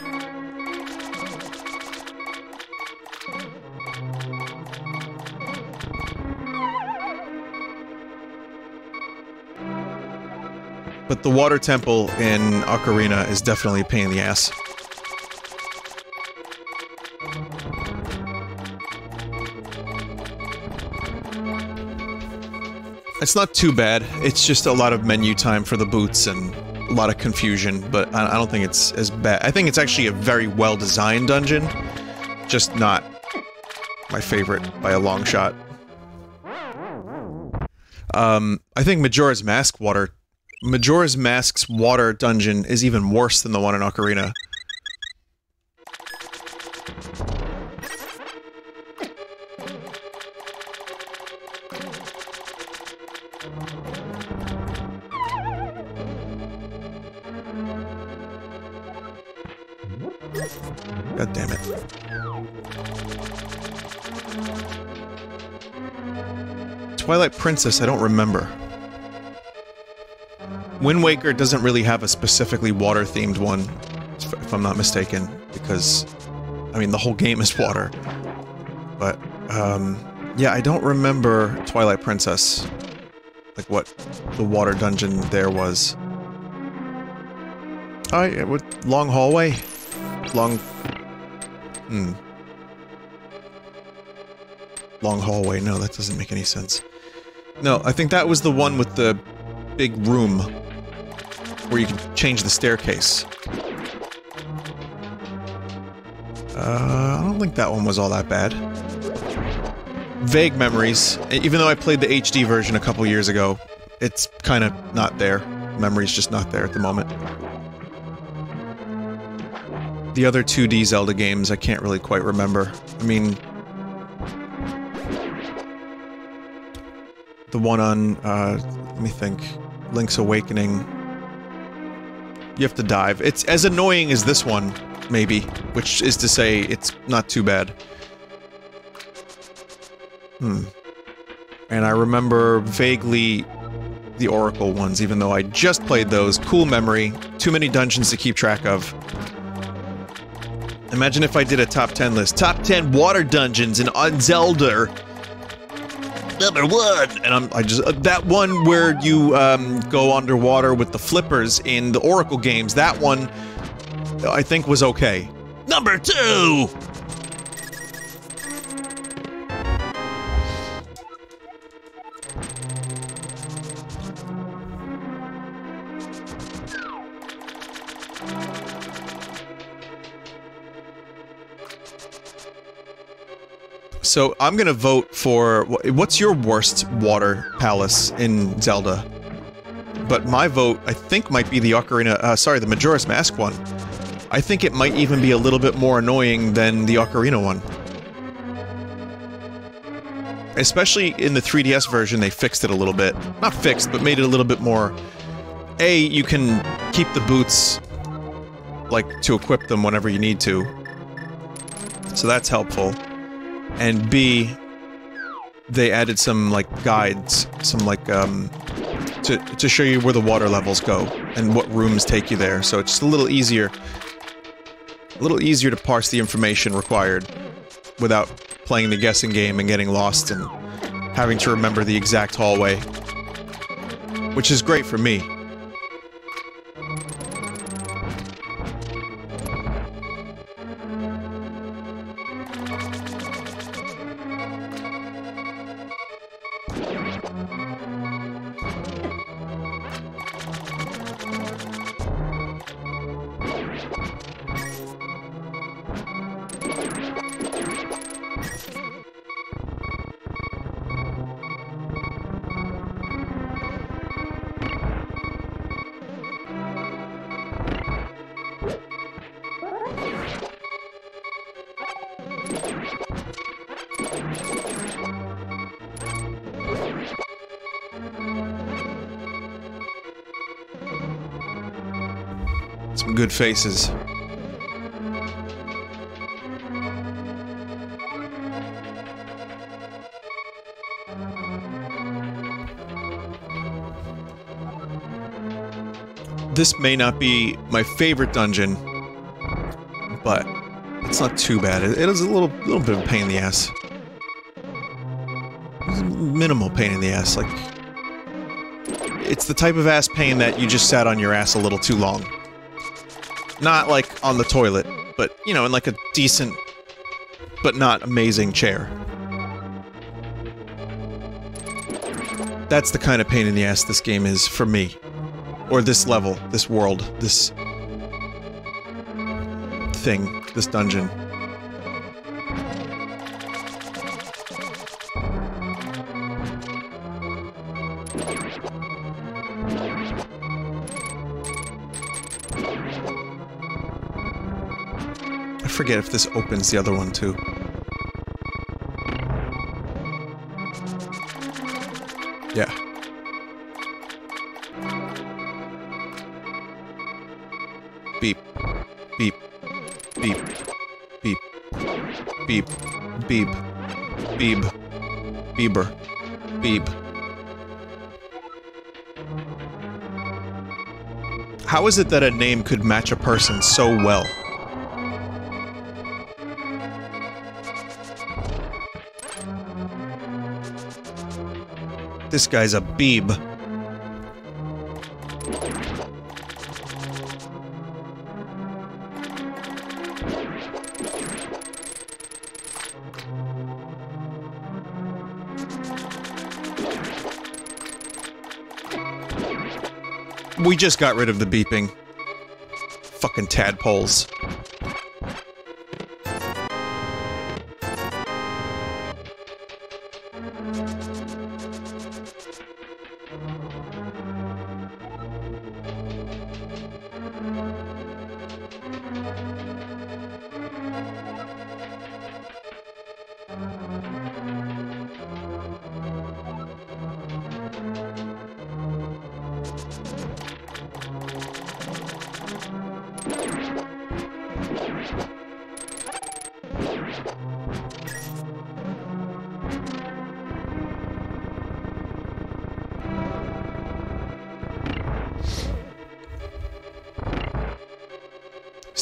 But the water temple in Ocarina is definitely a pain in the ass. It's not too bad. It's just a lot of menu time for the boots and a lot of confusion, but I, don't think it's as bad. I think it's actually a very well-designed dungeon, just not my favorite by a long shot. Um, I think Majora's Mask water... Majora's Mask's water dungeon is even worse than the one in Ocarina. Twilight Princess, I don't remember. Wind Waker doesn't really have a specifically water-themed one, if I'm not mistaken, because, I mean, the whole game is water. But, um, yeah, I don't remember Twilight Princess, like what the water dungeon there was. Oh, yeah, with long hallway? Long... Hmm. Long hallway, no, that doesn't make any sense. No, I think that was the one with the big room where you can change the staircase. Uh, I don't think that one was all that bad. Vague memories. Even though I played the HD version a couple years ago, it's kind of not there. Memory's just not there at the moment. The other 2D Zelda games, I can't really quite remember. I mean... The one on, uh, let me think. Link's Awakening. You have to dive. It's as annoying as this one, maybe. Which is to say, it's not too bad. Hmm. And I remember vaguely the Oracle ones, even though I just played those. Cool memory. Too many dungeons to keep track of. Imagine if I did a top 10 list. Top 10 water dungeons in Zelda. Number one, and I'm I just uh, that one where you um, go underwater with the flippers in the Oracle games. That one, I think, was okay. Number two. So I'm gonna vote for what's your worst water palace in Zelda? But my vote, I think, might be the Ocarina. Uh, sorry, the Majora's Mask one. I think it might even be a little bit more annoying than the Ocarina one. Especially in the 3DS version, they fixed it a little bit. Not fixed, but made it a little bit more. A, you can keep the boots, like, to equip them whenever you need to. So that's helpful and B, they added some like guides, some like um, to to show you where the water levels go and what rooms take you there. So it's just a little easier, a little easier to parse the information required without playing the guessing game and getting lost and having to remember the exact hallway, which is great for me. Faces. This may not be my favorite dungeon, but it's not too bad. It, is a little, little bit of a pain in the ass. Minimal pain in the ass, like... It's the type of ass pain that you just sat on your ass a little too long. Not like on the toilet, but, you know, in like a decent, but not amazing chair. That's the kind of pain in the ass this game is for me. Or this level, this world, this... thing, this dungeon. Forget if this opens the other one too. Yeah. Beep. Beep. Beep. Beep. Beep. Beep. Beep. Bieber. Beep. How is it that a name could match a person so well? This guy's a beeb. We just got rid of the beeping. Fucking tadpoles.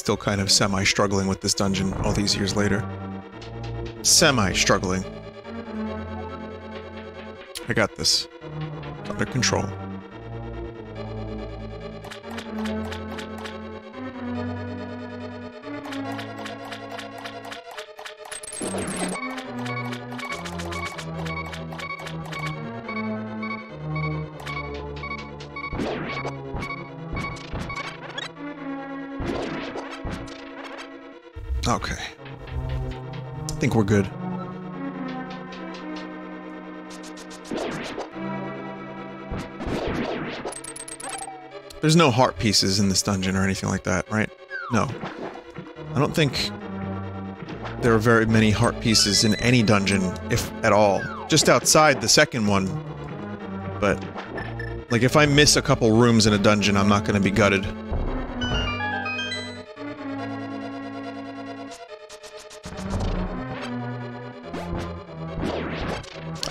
Still kind of semi-struggling with this dungeon all these years later. Semi-struggling. I got this. Under control. Think we're good. There's no heart pieces in this dungeon or anything like that, right? No. I don't think there are very many heart pieces in any dungeon, if at all. Just outside the second one. But, like, if I miss a couple rooms in a dungeon, I'm not gonna be gutted.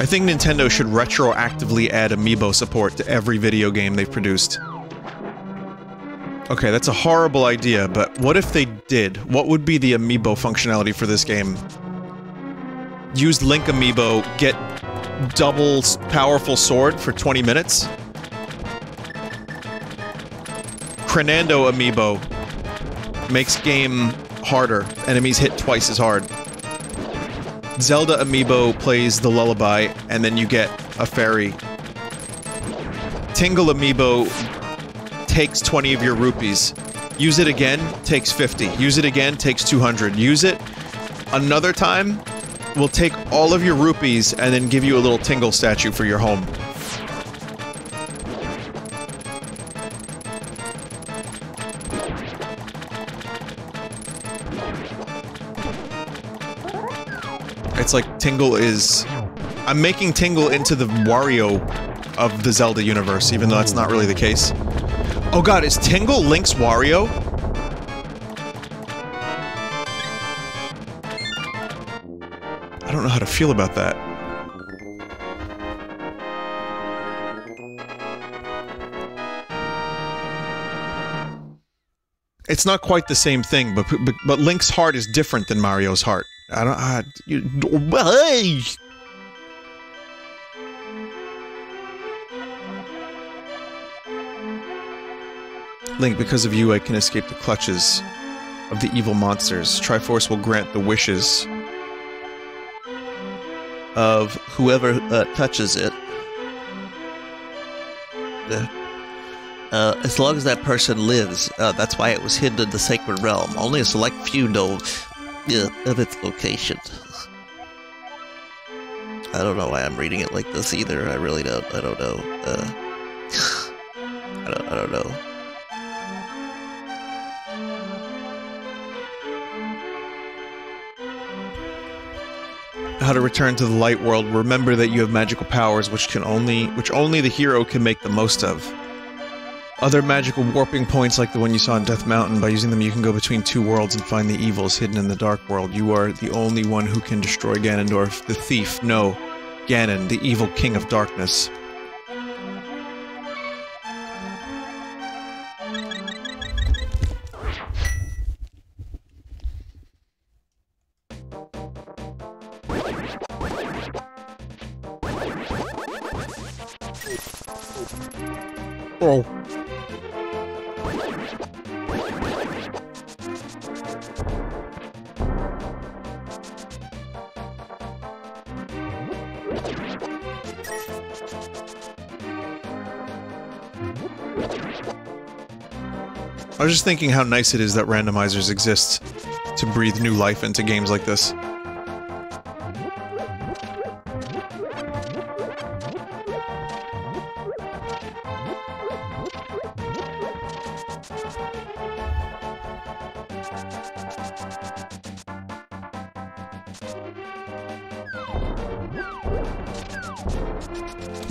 I think Nintendo should retroactively add amiibo support to every video game they've produced. Okay, that's a horrible idea, but what if they did? What would be the amiibo functionality for this game? Use Link amiibo, get double powerful sword for 20 minutes? Crenando amiibo makes game harder. Enemies hit twice as hard. Zelda amiibo plays the lullaby, and then you get a fairy. Tingle amiibo takes 20 of your rupees. Use it again, takes 50. Use it again, takes 200. Use it another time, will take all of your rupees and then give you a little Tingle statue for your home. Tingle is... I'm making Tingle into the Wario of the Zelda universe, even though that's not really the case. Oh god, is Tingle Link's Wario? I don't know how to feel about that. It's not quite the same thing, but but, but Link's heart is different than Mario's heart. I don't. I, you, hey! Link, because of you, I can escape the clutches of the evil monsters. Triforce will grant the wishes of whoever uh, touches it. Uh, as long as that person lives, uh, that's why it was hidden in the sacred realm. Only a select few know uh, of its location. I don't know why I'm reading it like this either. I really don't. I don't know. Uh, I don't. I don't know. how to return to the light world. Remember that you have magical powers which can only which only the hero can make the most of. Other magical warping points like the one you saw in Death Mountain, by using them you can go between two worlds and find the evils hidden in the dark world. You are the only one who can destroy Ganondorf, the thief. No, Ganon, the evil king of darkness. Just thinking how nice it is that randomizers exist to breathe new life into games like this.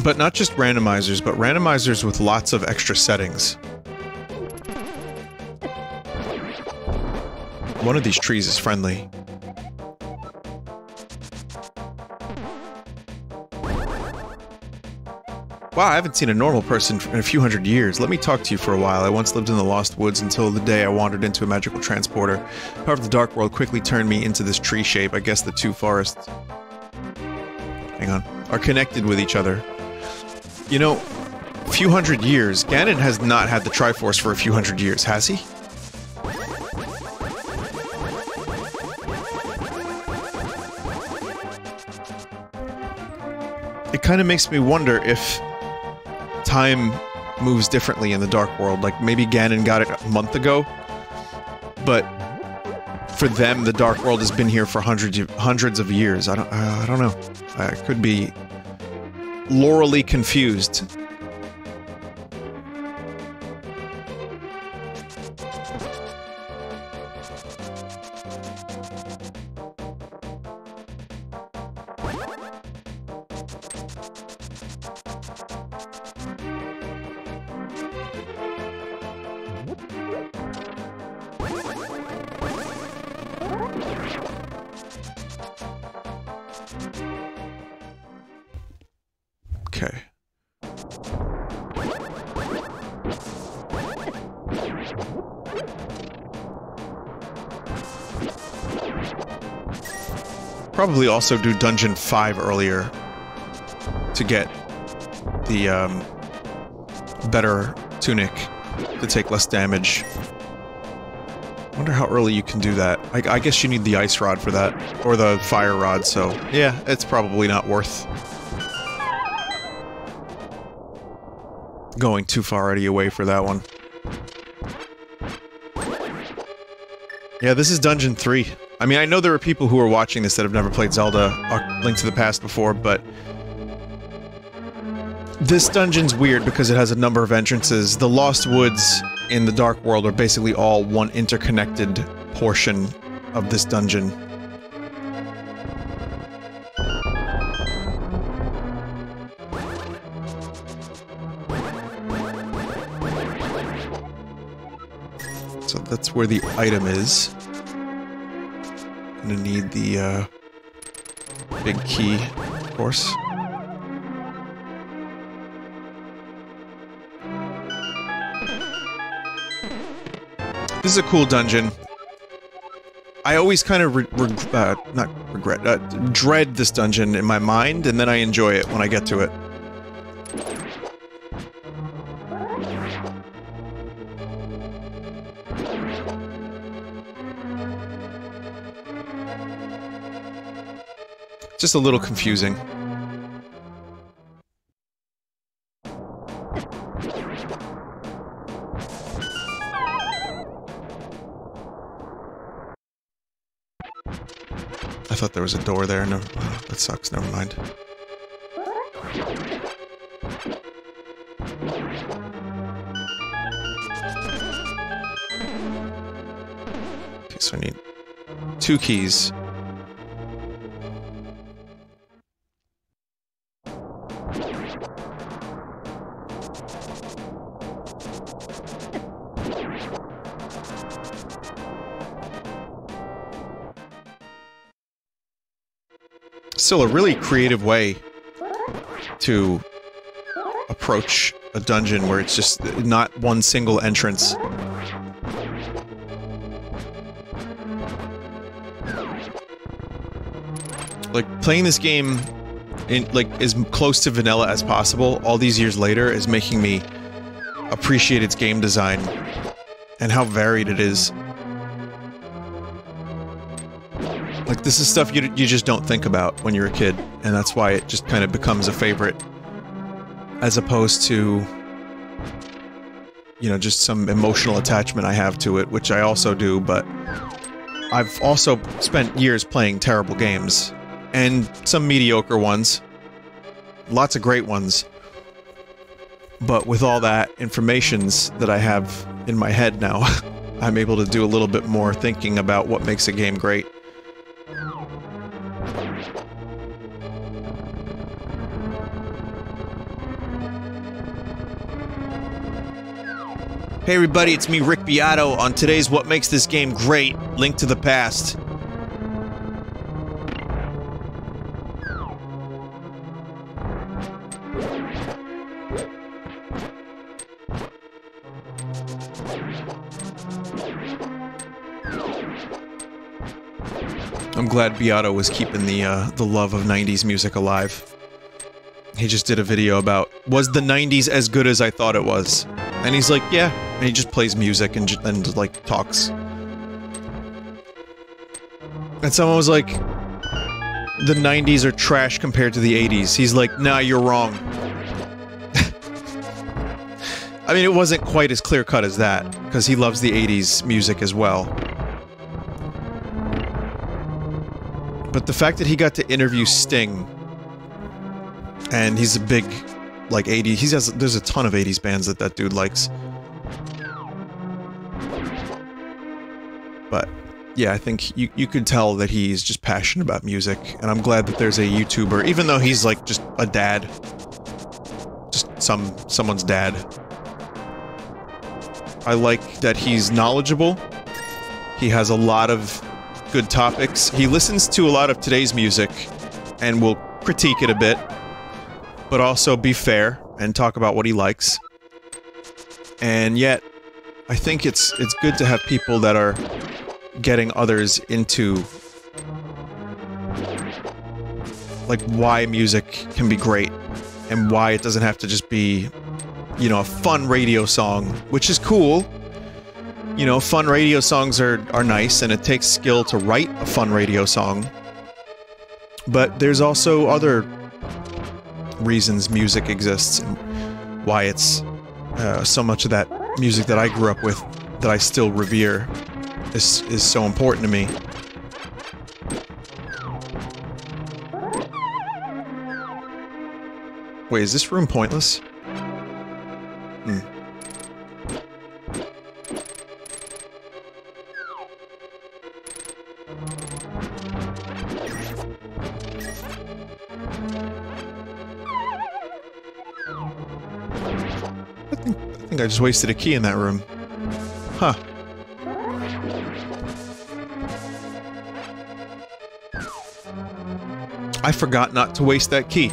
But not just randomizers, but randomizers with lots of extra settings. One of these trees is friendly. Wow, I haven't seen a normal person in a few hundred years. Let me talk to you for a while. I once lived in the Lost Woods until the day I wandered into a magical transporter. However, the Dark World quickly turned me into this tree shape. I guess the two forests... Hang on. Are connected with each other. You know, a few hundred years. Ganon has not had the Triforce for a few hundred years, has he? Kind of makes me wonder if time moves differently in the Dark World. Like, maybe Ganon got it a month ago, but for them, the Dark World has been here for hundreds of, hundreds of years. I don't, uh, I don't know. I could be laurally confused. Also do Dungeon 5 earlier to get the um, better tunic to take less damage. wonder how early you can do that. I, I guess you need the ice rod for that, or the fire rod, so yeah, it's probably not worth going too far out of your way for that one. Yeah, this is Dungeon 3. I mean, I know there are people who are watching this that have never played Zelda or Link to the Past before, but... This dungeon's weird because it has a number of entrances. The Lost Woods in the Dark World are basically all one interconnected portion of this dungeon. So that's where the item is. Gonna need the, uh, big key, of course. This is a cool dungeon. I always kind of, re uh, not regret, uh, dread this dungeon in my mind, and then I enjoy it when I get to it. Just a little confusing. I thought there was a door there. No, oh, that sucks. Never mind. Okay, so I need two keys. Still a really creative way to approach a dungeon where it's just not one single entrance. Like, playing this game in, like, as close to vanilla as possible all these years later is making me appreciate its game design and how varied it is. This is stuff you you just don't think about when you're a kid, and that's why it just kind of becomes a favorite, as opposed to, you know, just some emotional attachment I have to it, which I also do. But I've also spent years playing terrible games, and some mediocre ones, lots of great ones. But with all that informations that I have in my head now, I'm able to do a little bit more thinking about what makes a game great. Hey everybody, it's me, Rick Beato, on today's What Makes This Game Great, Link to the Past. I'm glad Beato was keeping the, uh, the love of 90s music alive. He just did a video about, was the 90s as good as I thought it was? And he's like, yeah. And he just plays music and, and like, talks. And someone was like, the 90s are trash compared to the 80s. He's like, nah, you're wrong. I mean, it wasn't quite as clear-cut as that, because he loves the 80s music as well. But the fact that he got to interview Sting, and he's a big, like, 80s, he has, there's a ton of 80s bands that that dude likes. But, yeah, I think you, you could tell that he's just passionate about music, and I'm glad that there's a YouTuber, even though he's, like, just a dad. Just some, someone's dad. I like that he's knowledgeable. He has a lot of good topics. He listens to a lot of today's music and will critique it a bit, but also be fair and talk about what he likes. And yet, I think it's it's good to have people that are getting others into like why music can be great and why it doesn't have to just be you know a fun radio song, which is cool you know, fun radio songs are, are nice, and it takes skill to write a fun radio song. But there's also other reasons music exists and why it's uh, so much of that music that I grew up with that I still revere is, is so important to me. Wait, is this room pointless? Hmm. I I think I just wasted a key in that room. Huh. I forgot not to waste that key.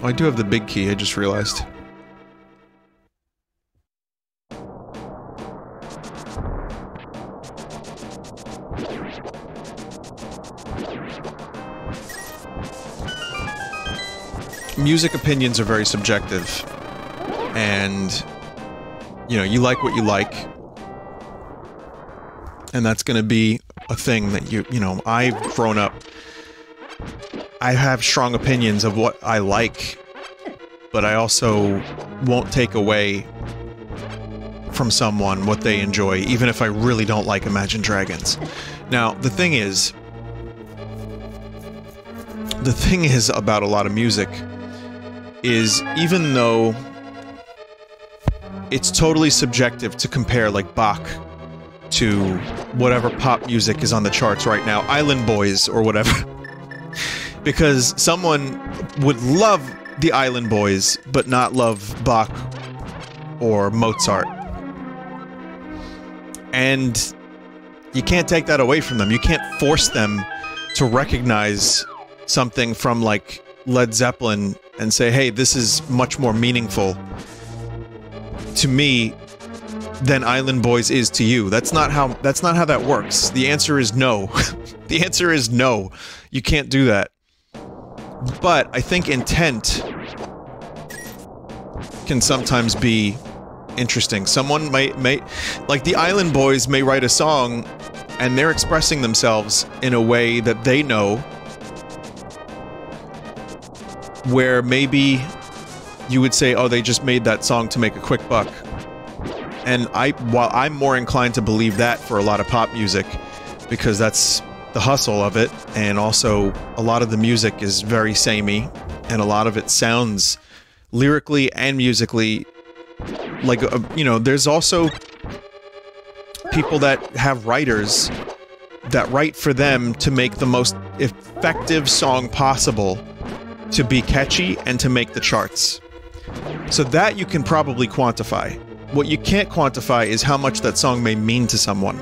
I do have the big key, I just realized. Music opinions are very subjective. And, you know, you like what you like. And that's gonna be a thing that you, you know, I've grown up I have strong opinions of what I like, but I also won't take away from someone what they enjoy, even if I really don't like Imagine Dragons. Now, the thing is, the thing is about a lot of music is even though it's totally subjective to compare like Bach to whatever pop music is on the charts right now, Island Boys or whatever. because someone would love the Island Boys, but not love Bach or Mozart. And you can't take that away from them. You can't force them to recognize something from like Led Zeppelin and say, hey, this is much more meaningful to me than Island Boys is to you. That's not how that's not how that works. The answer is no. the answer is no. You can't do that. But I think intent can sometimes be interesting. Someone might may like the Island Boys may write a song and they're expressing themselves in a way that they know where maybe you would say, oh, they just made that song to make a quick buck. And I, while I'm more inclined to believe that for a lot of pop music, because that's the hustle of it, and also a lot of the music is very samey, and a lot of it sounds lyrically and musically like, uh, you know, there's also people that have writers that write for them to make the most effective song possible to be catchy and to make the charts. So that you can probably quantify. What you can't quantify is how much that song may mean to someone.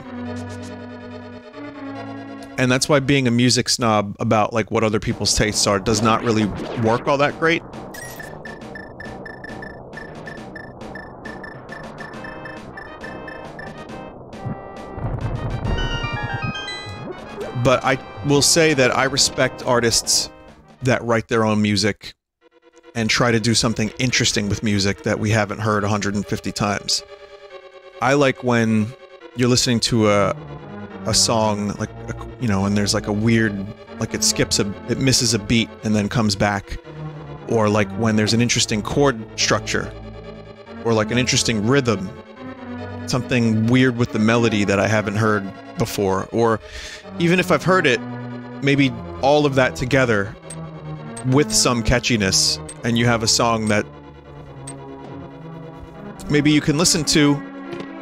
And that's why being a music snob about like what other people's tastes are does not really work all that great. But I will say that I respect artists that write their own music and try to do something interesting with music that we haven't heard 150 times. I like when you're listening to a a song like a, you know and there's like a weird like it skips a it misses a beat and then comes back or like when there's an interesting chord structure or like an interesting rhythm something weird with the melody that I haven't heard before or even if I've heard it maybe all of that together with some catchiness and you have a song that maybe you can listen to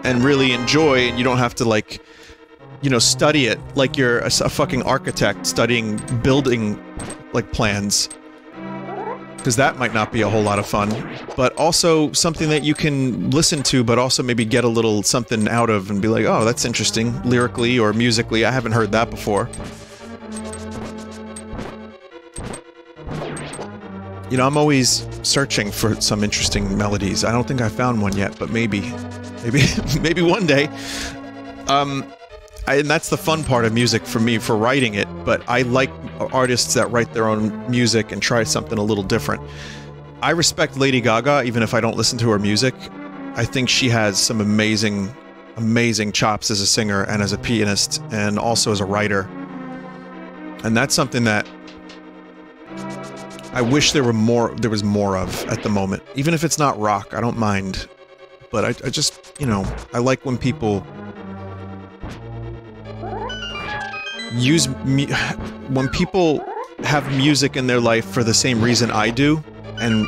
and really enjoy and you don't have to like you know study it. Like you're a, a fucking architect studying building like plans. Because that might not be a whole lot of fun but also something that you can listen to but also maybe get a little something out of and be like oh that's interesting lyrically or musically i haven't heard that before You know, I'm always searching for some interesting melodies. I don't think I found one yet, but maybe, maybe, maybe one day. Um, I, and that's the fun part of music for me for writing it. But I like artists that write their own music and try something a little different. I respect Lady Gaga, even if I don't listen to her music. I think she has some amazing, amazing chops as a singer and as a pianist, and also as a writer. And that's something that I wish there were more there was more of at the moment. Even if it's not rock, I don't mind. But I, I just, you know, I like when people use me when people have music in their life for the same reason I do and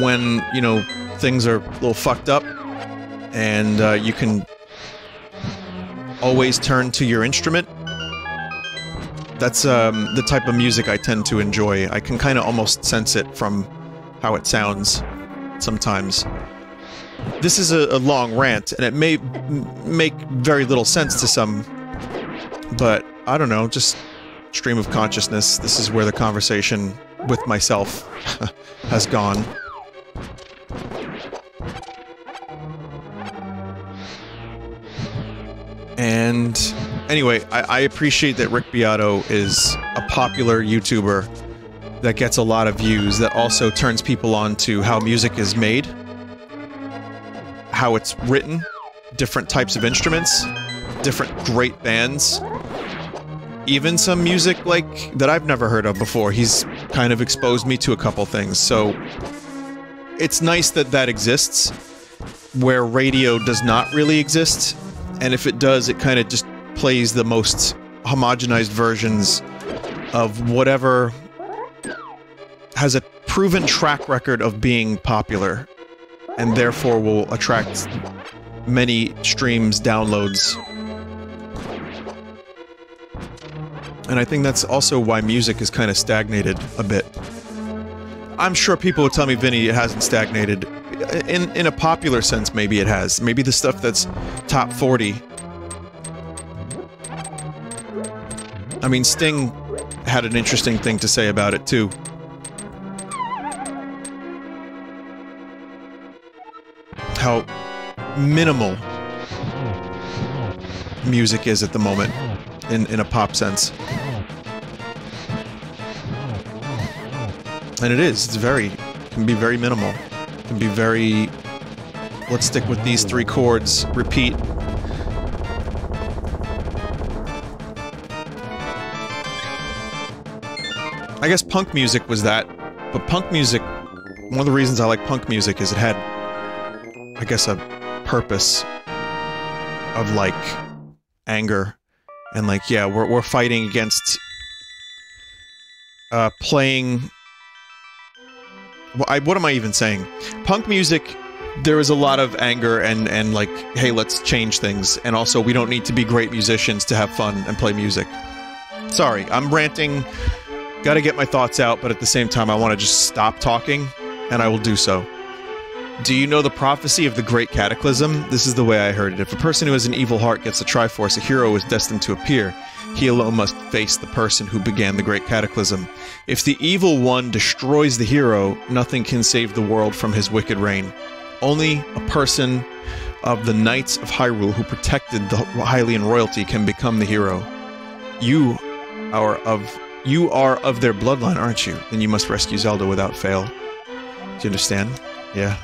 when, you know, things are a little fucked up and uh, you can always turn to your instrument that's um, the type of music I tend to enjoy. I can kind of almost sense it from how it sounds sometimes. This is a, a long rant, and it may make very little sense to some, but I don't know, just stream of consciousness. This is where the conversation with myself has gone. And Anyway, I, I appreciate that Rick Beato is a popular YouTuber that gets a lot of views, that also turns people on to how music is made, how it's written, different types of instruments, different great bands, even some music like that I've never heard of before. He's kind of exposed me to a couple things, so it's nice that that exists where radio does not really exist, and if it does, it kind of just plays the most homogenized versions of whatever has a proven track record of being popular and therefore will attract many streams, downloads. And I think that's also why music is kind of stagnated a bit. I'm sure people will tell me, Vinny, it hasn't stagnated. In in a popular sense, maybe it has. Maybe the stuff that's top 40 I mean, Sting had an interesting thing to say about it, too. how minimal music is at the moment in, in a pop sense. And it is. It's very can be very minimal. Can be very let's stick with these three chords, repeat. I guess punk music was that, but punk music one of the reasons I like punk music is it had I guess a purpose of like anger and like yeah, we're we're fighting against uh playing I, what am I even saying? Punk music, there is a lot of anger and and like, hey, let's change things, and also we don't need to be great musicians to have fun and play music. Sorry, I'm ranting. Got to get my thoughts out, but at the same time, I want to just stop talking, and I will do so. Do you know the prophecy of the Great Cataclysm? This is the way I heard it. If a person who has an evil heart gets a Triforce, a hero is destined to appear. He alone must face the person who began the Great Cataclysm. If the evil one destroys the hero, nothing can save the world from his wicked reign. Only a person of the Knights of Hyrule who protected the Hylian royalty can become the hero. You are of you are of their bloodline, aren't you? Then you must rescue Zelda without fail. Do you understand? Yeah.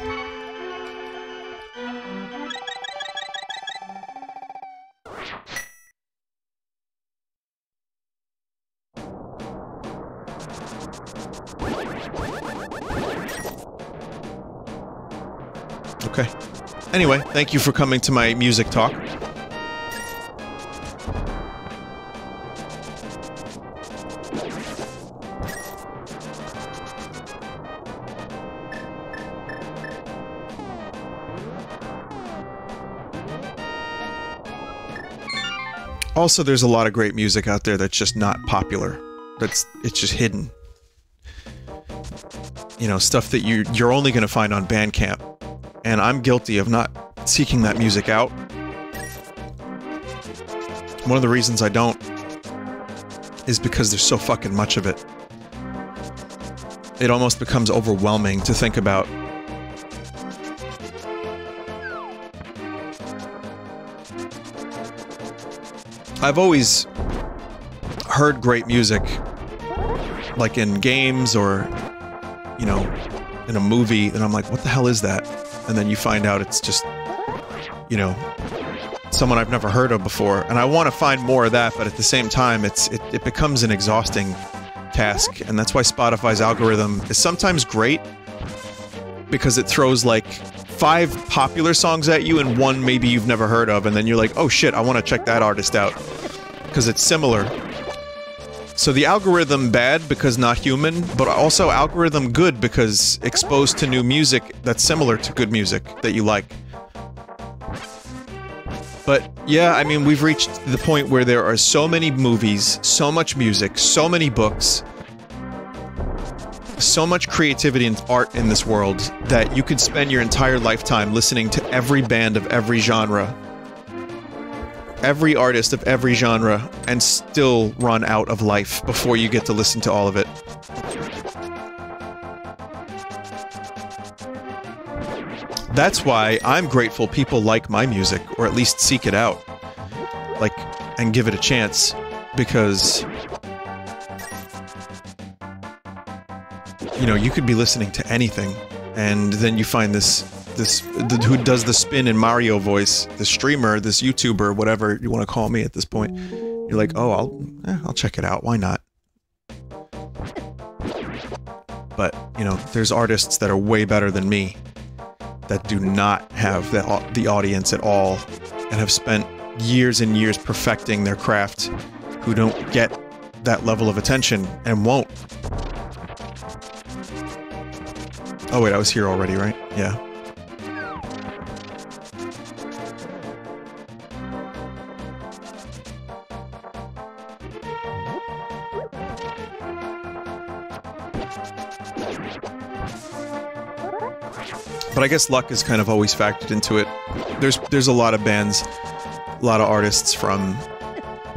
Okay. Anyway, thank you for coming to my music talk. Also, there's a lot of great music out there that's just not popular. That's it's just hidden. You know, stuff that you you're only going to find on Bandcamp. And I'm guilty of not seeking that music out. One of the reasons I don't is because there's so fucking much of it. It almost becomes overwhelming to think about I've always heard great music, like in games or, you know, in a movie, and I'm like, what the hell is that? And then you find out it's just, you know, someone I've never heard of before. And I want to find more of that, but at the same time, it's it, it becomes an exhausting task. And that's why Spotify's algorithm is sometimes great because it throws like five popular songs at you and one maybe you've never heard of, and then you're like, oh shit, I want to check that artist out because it's similar. So the algorithm bad because not human, but also algorithm good because exposed to new music that's similar to good music that you like. But yeah, I mean, we've reached the point where there are so many movies, so much music, so many books, so much creativity and art in this world that you could spend your entire lifetime listening to every band of every genre, every artist of every genre, and still run out of life before you get to listen to all of it. That's why I'm grateful people like my music, or at least seek it out. Like, and give it a chance. Because you know, you could be listening to anything, and then you find this this the, who does the spin in Mario voice, the streamer, this YouTuber, whatever you want to call me at this point. You're like, oh, I'll eh, I'll check it out. Why not? But you know, there's artists that are way better than me that do not have the the audience at all, and have spent years and years perfecting their craft, who don't get that level of attention and won't Oh wait, I was here already, right? Yeah. But I guess luck is kind of always factored into it. There's there's a lot of bands, a lot of artists from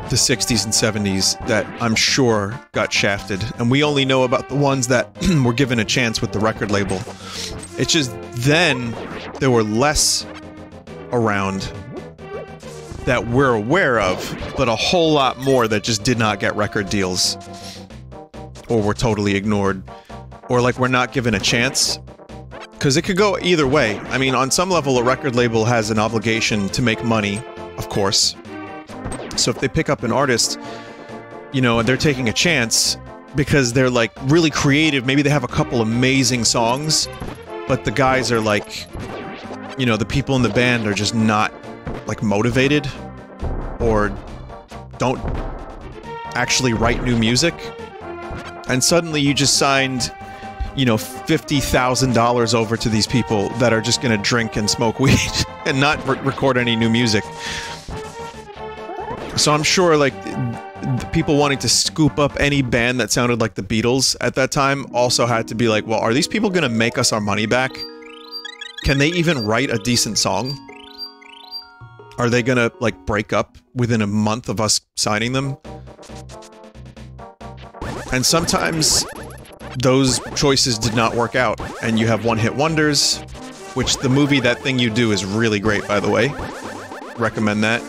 the 60s and 70s that I'm sure got shafted, and we only know about the ones that were given a chance with the record label. It's just then there were less around that we're aware of, but a whole lot more that just did not get record deals. Or were totally ignored. Or like we're not given a chance. Because it could go either way. I mean, on some level, a record label has an obligation to make money, of course. So if they pick up an artist, you know, they're taking a chance because they're like really creative, maybe they have a couple amazing songs, but the guys are like, you know, the people in the band are just not like motivated or don't actually write new music. And suddenly you just signed, you know, $50,000 over to these people that are just going to drink and smoke weed and not re record any new music. So I'm sure like people wanting to scoop up any band that sounded like the Beatles at that time also had to be like, well, are these people going to make us our money back? Can they even write a decent song? Are they gonna, like, break up within a month of us signing them? And sometimes those choices did not work out, and you have one-hit wonders, which the movie That Thing You Do is really great, by the way. Recommend that.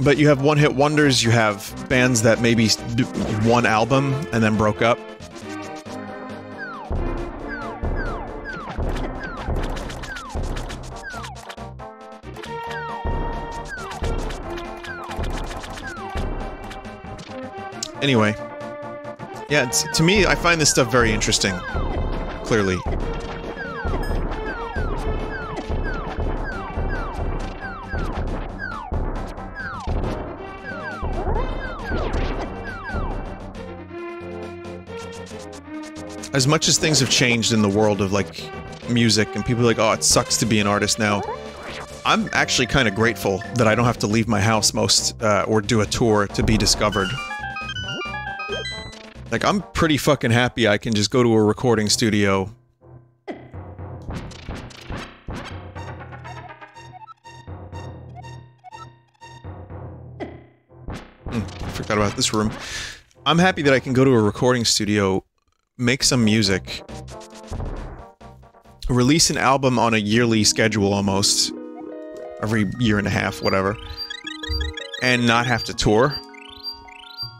But you have one-hit wonders, you have bands that maybe one album and then broke up. Anyway. Yeah, to me, I find this stuff very interesting. Clearly. As much as things have changed in the world of, like, music, and people are like, oh, it sucks to be an artist now, I'm actually kind of grateful that I don't have to leave my house most, uh, or do a tour to be discovered. Like, I'm pretty fucking happy I can just go to a recording studio. Hmm, forgot about this room. I'm happy that I can go to a recording studio, make some music, release an album on a yearly schedule almost, every year and a half, whatever, and not have to tour,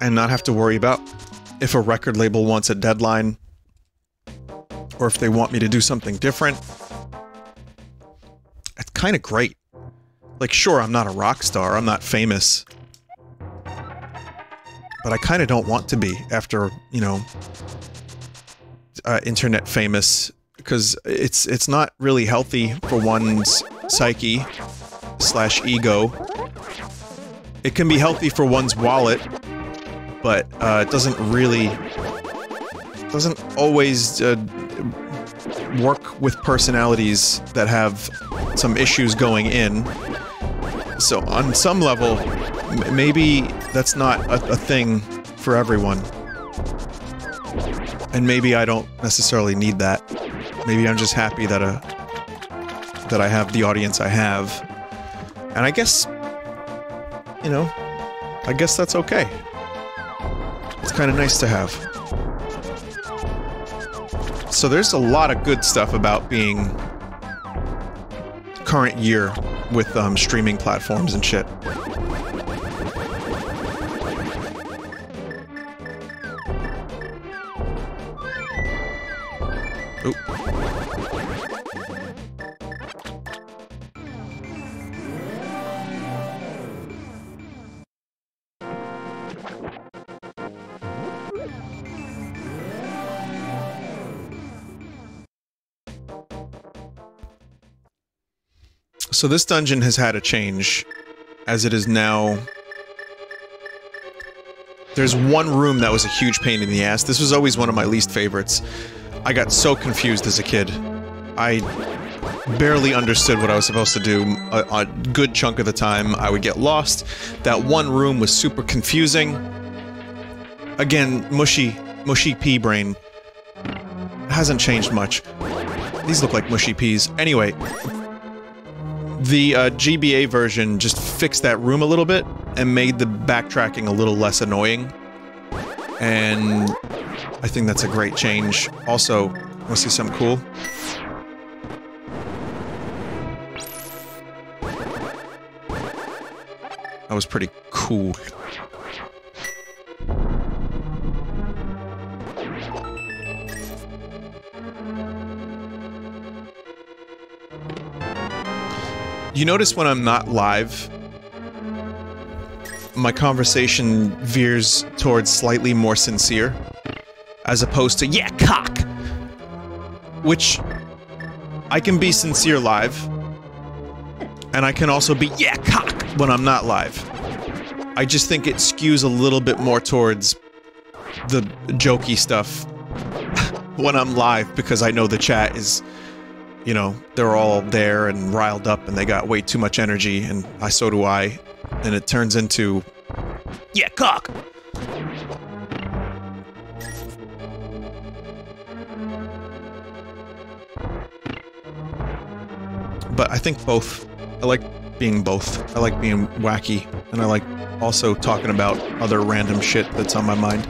and not have to worry about if a record label wants a deadline or if they want me to do something different. It's kind of great. Like, sure, I'm not a rock star, I'm not famous. But I kind of don't want to be after, you know, uh, internet famous because it's it's not really healthy for one's psyche slash ego. It can be healthy for one's wallet, but uh, it doesn't really doesn't always uh, work with personalities that have some issues going in. So on some level, maybe that's not a, a thing for everyone. And maybe I don't necessarily need that. Maybe I'm just happy that a that I have the audience I have. And I guess you know, I guess that's okay. It's kind of nice to have. So there's a lot of good stuff about being current year with um, streaming platforms and shit. So this dungeon has had a change, as it is now... There's one room that was a huge pain in the ass. This was always one of my least favorites. I got so confused as a kid. I barely understood what I was supposed to do. A, a, good chunk of the time, I would get lost. That one room was super confusing. Again, mushy, mushy pea brain. Hasn't changed much. These look like mushy peas. Anyway, the uh, GBA version just fixed that room a little bit and made the backtracking a little less annoying. And I think that's a great change. Also, want to see something cool? That was pretty cool. You notice when I'm not live, my conversation veers towards slightly more sincere, as opposed to, yeah, cock! Which, I can be sincere live, and I can also be, yeah, cock, when I'm not live. I just think it skews a little bit more towards the jokey stuff when I'm live, because I know the chat is you know, they're all there and riled up and they got way too much energy and I so do I. And it turns into Yeah, cock. But I think both I like being both. I like being wacky and I like also talking about other random shit that's on my mind.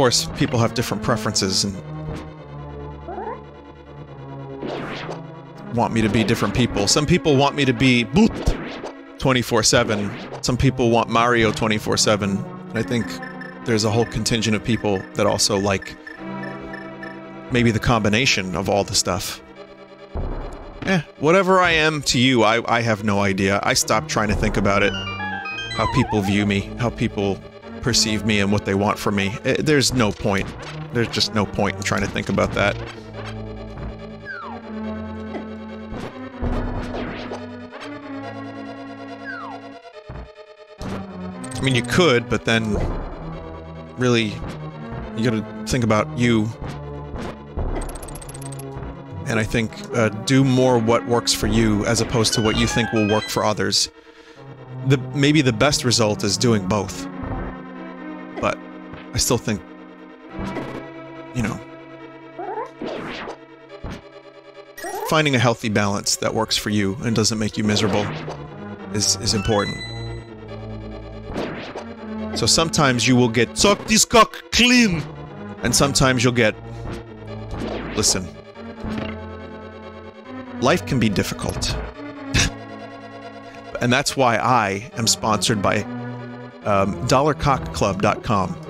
Course, people have different preferences and want me to be different people. Some people want me to be Boot 24/7. Some people want Mario 24/7. And I think there's a whole contingent of people that also like maybe the combination of all the stuff. Eh, whatever I am to you, I, I have no idea. I stopped trying to think about it. How people view me, how people perceive me and what they want from me. Eh, there's no point. There's just no point in trying to think about that. I mean, you could, but then really, you gotta think about you. And I think uh, do more what works for you as opposed to what you think will work for others. The maybe the best result is doing both. I still think, you know, finding a healthy balance that works for you and doesn't make you miserable is is important. So sometimes you will get suck this cock clean, and sometimes you'll get listen. Life can be difficult. and that's why I am sponsored by um, dollarcockclub.com.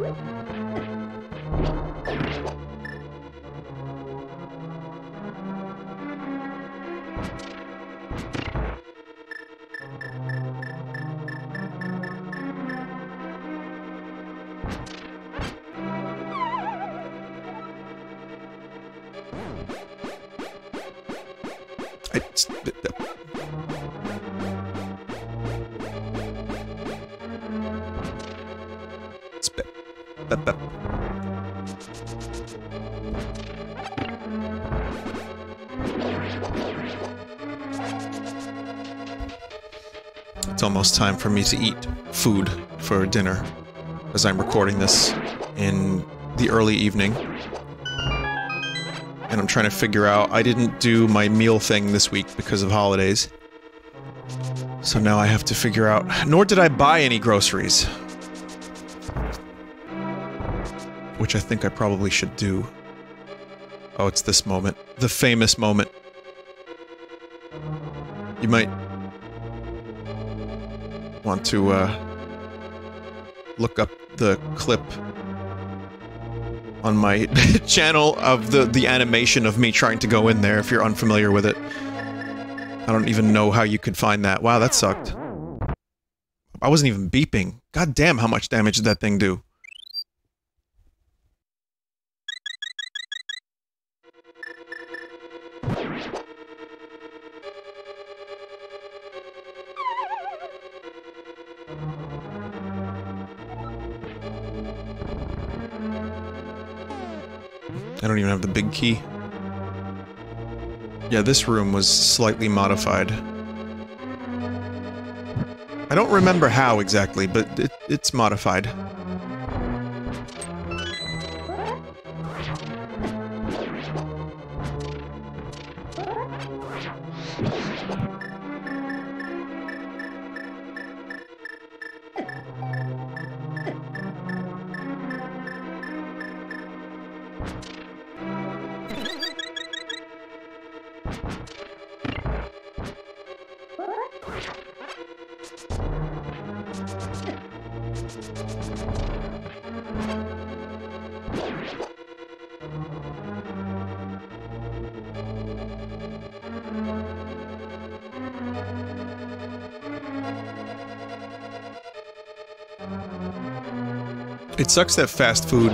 for me to eat food for dinner as I'm recording this in the early evening. And I'm trying to figure out, I didn't do my meal thing this week because of holidays. So now I have to figure out, nor did I buy any groceries. Which I think I probably should do. Oh, it's this moment. The famous moment. You might want to uh, look up the clip on my channel of the the animation of me trying to go in there if you're unfamiliar with it. I don't even know how you could find that. Wow, that sucked. I wasn't even beeping. God damn, how much damage did that thing do? I don't even have the big key. Yeah, this room was slightly modified. I don't remember how exactly, but it, it's modified. It sucks that fast food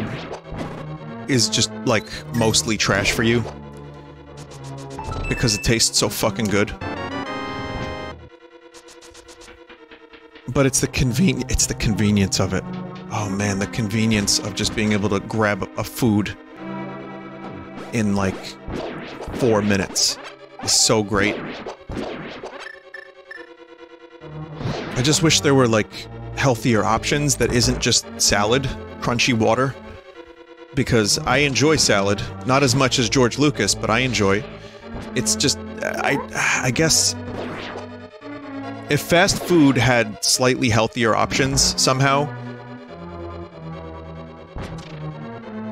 is just like mostly trash for you because it tastes so fucking good. But it's the conven it's the convenience of it. Oh man, the convenience of just being able to grab a food in like 4 minutes is so great. I just wish there were like healthier options that isn't just salad, crunchy water. Because I enjoy salad, not as much as George Lucas, but I enjoy. It's just I I guess if fast food had slightly healthier options somehow,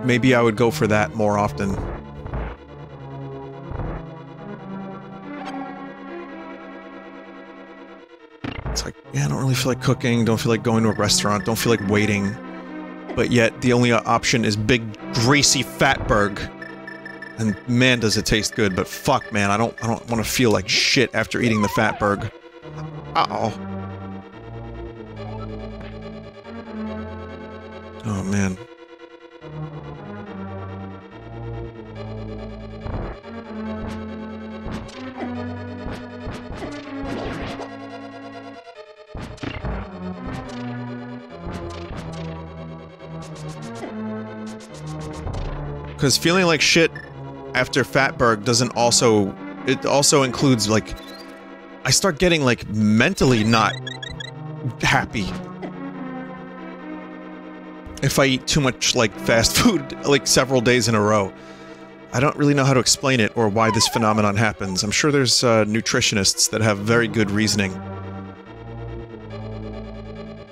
maybe I would go for that more often. It's like, yeah, I don't really feel like cooking, don't feel like going to a restaurant, don't feel like waiting. But yet, the only option is big, greasy fatberg. And man, does it taste good, but fuck, man, I don't, I don't want to feel like shit after eating the fatberg. Uh-oh. Oh, man. Because feeling like shit after Fatberg doesn't also... It also includes, like... I start getting, like, mentally not happy. If I eat too much, like, fast food, like, several days in a row. I don't really know how to explain it or why this phenomenon happens. I'm sure there's uh, nutritionists that have very good reasoning.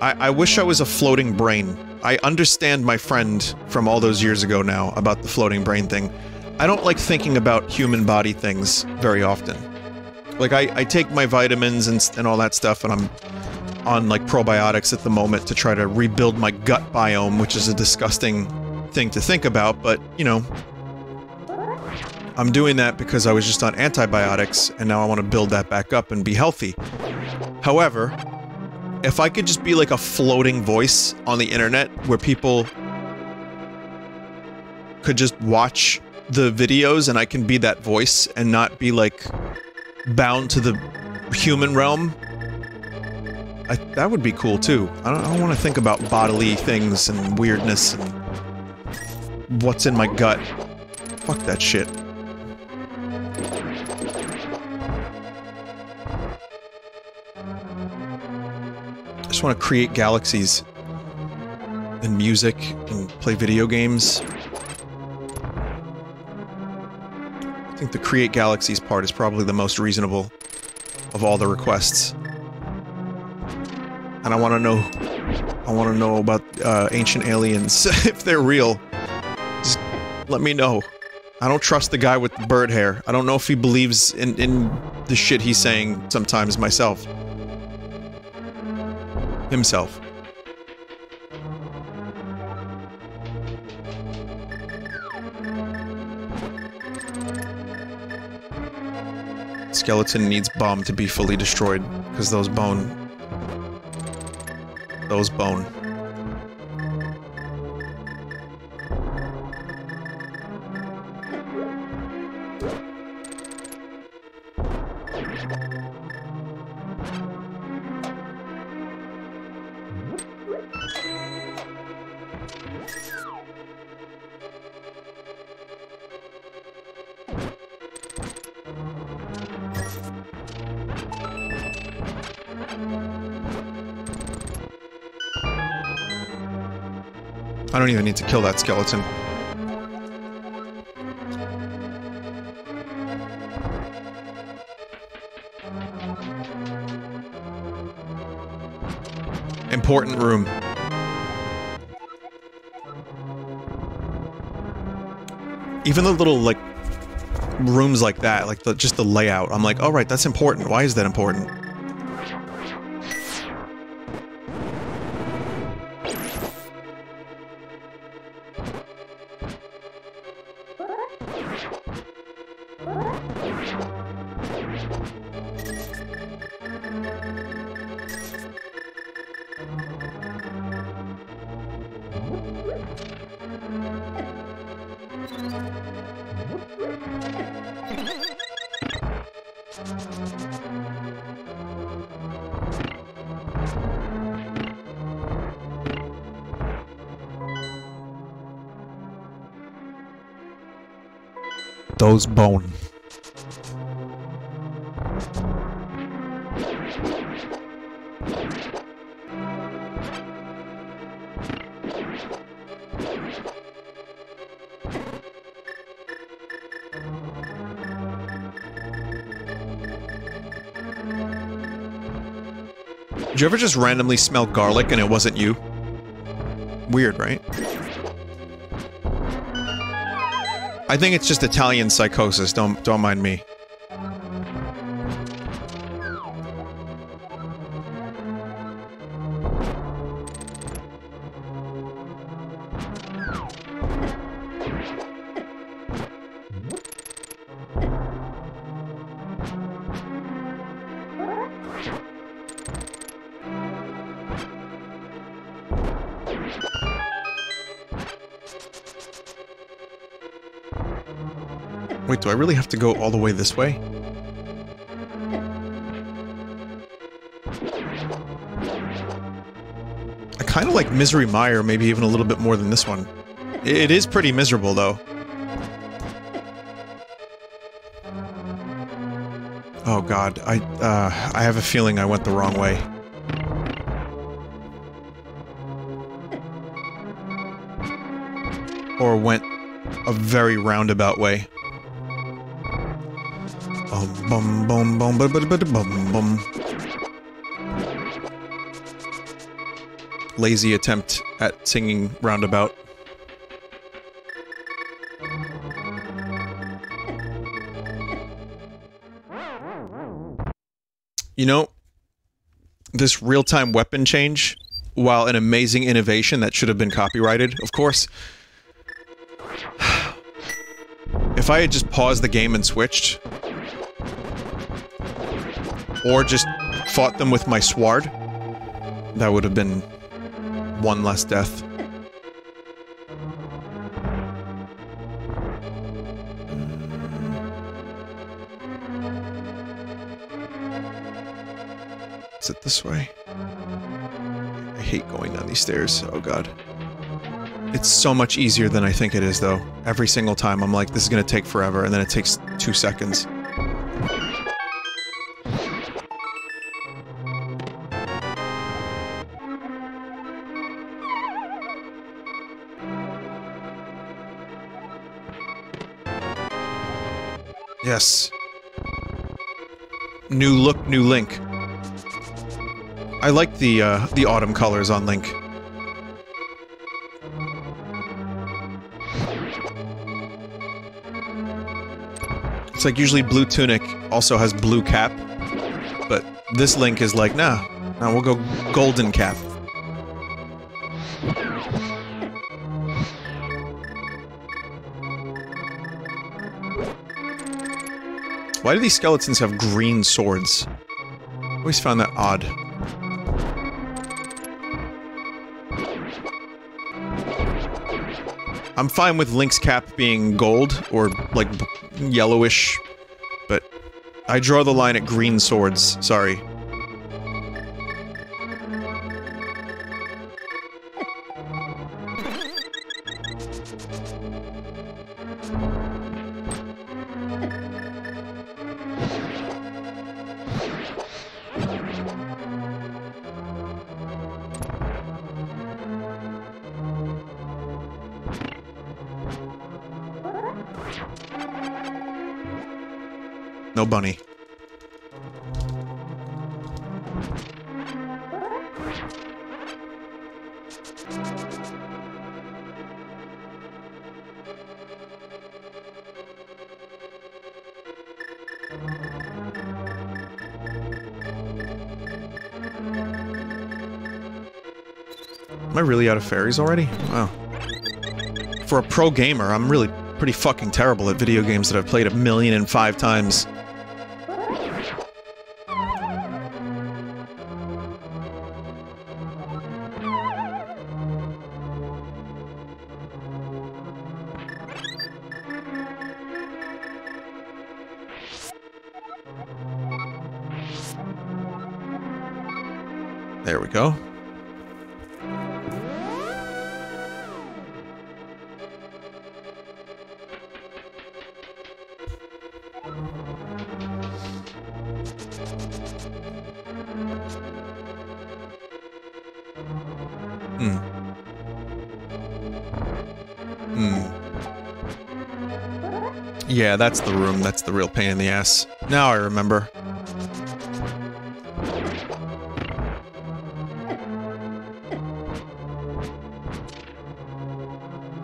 I, I wish I was a floating brain. I understand my friend from all those years ago now about the floating brain thing. I don't like thinking about human body things very often. Like, I, I take my vitamins and, and all that stuff, and I'm on, like, probiotics at the moment to try to rebuild my gut biome, which is a disgusting thing to think about, but, you know, I'm doing that because I was just on antibiotics, and now I want to build that back up and be healthy. However, if I could just be like a floating voice on the internet where people could just watch the videos and I can be that voice and not be like bound to the human realm, I, that would be cool too. I don't, I don't want to think about bodily things and weirdness and what's in my gut. Fuck that shit. Just want to create galaxies and music and play video games. I think the create galaxies part is probably the most reasonable of all the requests. And I want to know I want to know about uh, ancient aliens if they're real. Just let me know. I don't trust the guy with the bird hair. I don't know if he believes in, in the shit he's saying sometimes myself. Himself. Skeleton needs bomb to be fully destroyed, because those bone... Those bone. I don't even need to kill that skeleton. Important room. Even the little, like, rooms like that, like, the, just the layout, I'm like, alright, that's important. Why is that important? Bone. Did you ever just randomly smell garlic and it wasn't you? Weird, right? I think it's just Italian psychosis. Don't don't mind me. Really have to go all the way this way? I kind of like Misery Mire, maybe even a little bit more than this one. It is pretty miserable, though. Oh god, I, uh, I have a feeling I went the wrong way. Or went a very roundabout way. Lazy attempt at singing roundabout. You know, this real-time weapon change, while an amazing innovation that should have been copyrighted, of course, if I had just paused the game and switched, or just fought them with my sword, that would have been one less death. Is it this way? I hate going down these stairs. Oh god. It's so much easier than I think it is, though. Every single time I'm like, this is gonna take forever, and then it takes two seconds. Yes. New look, new Link. I like the, uh, the autumn colors on Link. It's like usually Blue Tunic also has blue cap, but this Link is like, nah, nah, we'll go golden cap. Why do these skeletons have green swords? Always found that odd. I'm fine with Link's cap being gold or like yellowish, but I draw the line at green swords. Sorry. Bunny. Am I really out of fairies already? Wow. For a pro gamer, I'm really pretty fucking terrible at video games that I've played a million and five times. Yeah, that's the room. That's the real pain in the ass. Now I remember.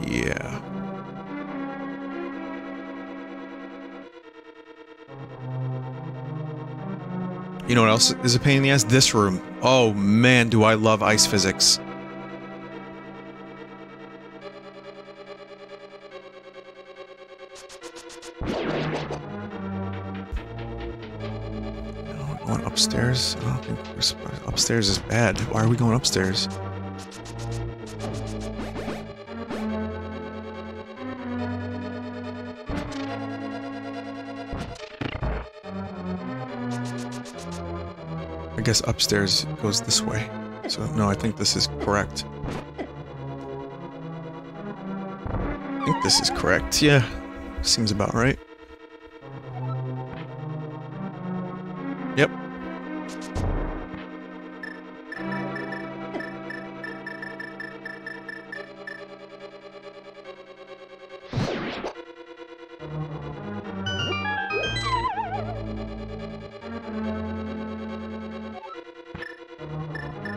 Yeah. You know what else is a pain in the ass? This room. Oh man, do I love ice physics. Upstairs is bad. Why are we going upstairs? I guess upstairs goes this way. So, no, I think this is correct. I think this is correct. Yeah, seems about right.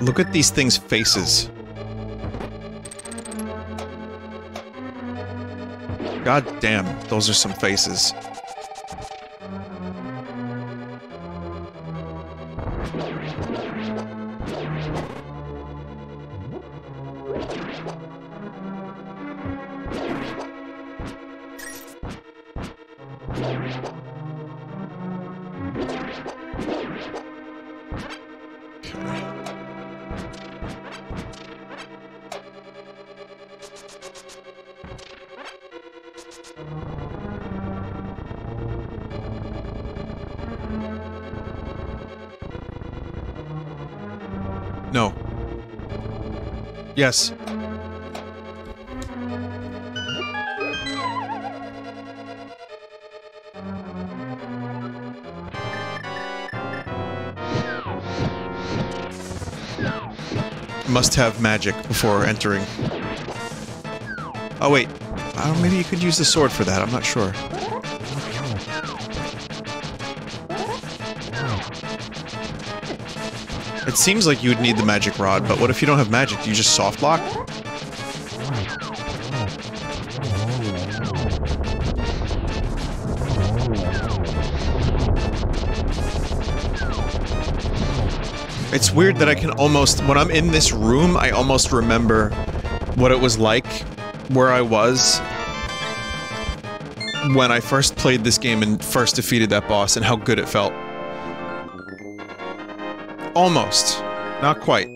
Look at these things' faces. God damn, those are some faces. Yes. Must have magic before entering. Oh wait. Oh, maybe you could use the sword for that. I'm not sure. It seems like you would need the magic rod, but what if you don't have magic? Do you just soft lock? It's weird that I can almost, when I'm in this room, I almost remember what it was like where I was when I first played this game and first defeated that boss and how good it felt. Almost. Not quite.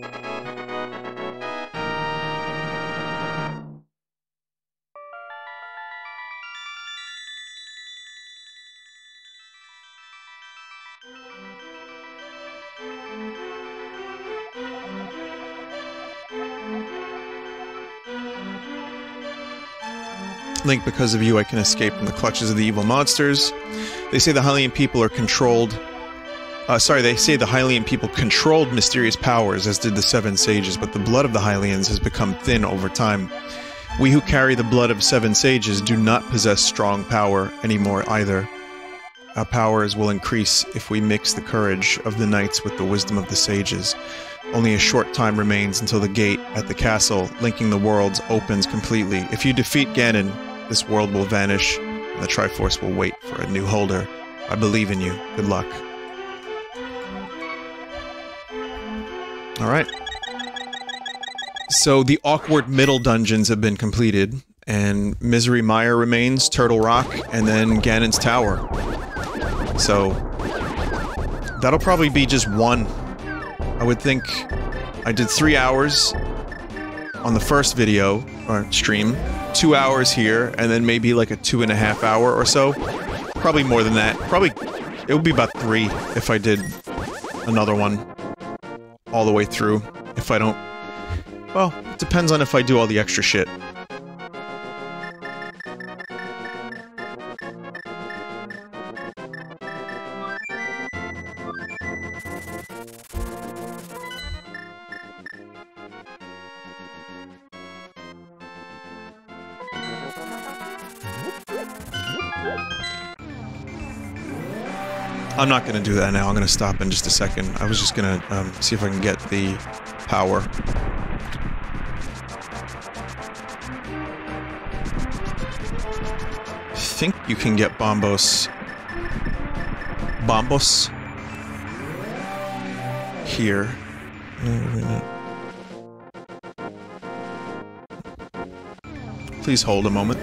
Link, because of you, I can escape from the clutches of the evil monsters. They say the Hylian people are controlled. Uh, sorry, they say the Hylian people controlled mysterious powers, as did the Seven Sages, but the blood of the Hylians has become thin over time. We who carry the blood of Seven Sages do not possess strong power anymore either. Our powers will increase if we mix the courage of the knights with the wisdom of the sages. Only a short time remains until the gate at the castle, linking the worlds, opens completely. If you defeat Ganon, this world will vanish, and the Triforce will wait for a new holder. I believe in you. Good luck. Alright. So the awkward middle dungeons have been completed, and Misery Mire remains, Turtle Rock, and then Ganon's Tower. So that'll probably be just one. I would think I did three hours on the first video or stream, two hours here, and then maybe like a two and a half hour or so. Probably more than that. Probably it would be about three if I did another one. All the way through if I don't... Well, it depends on if I do all the extra shit. I'm not going to do that now. I'm going to stop in just a second. I was just going to um, see if I can get the power. I think you can get Bombos. Bombos? Here. Please hold a moment.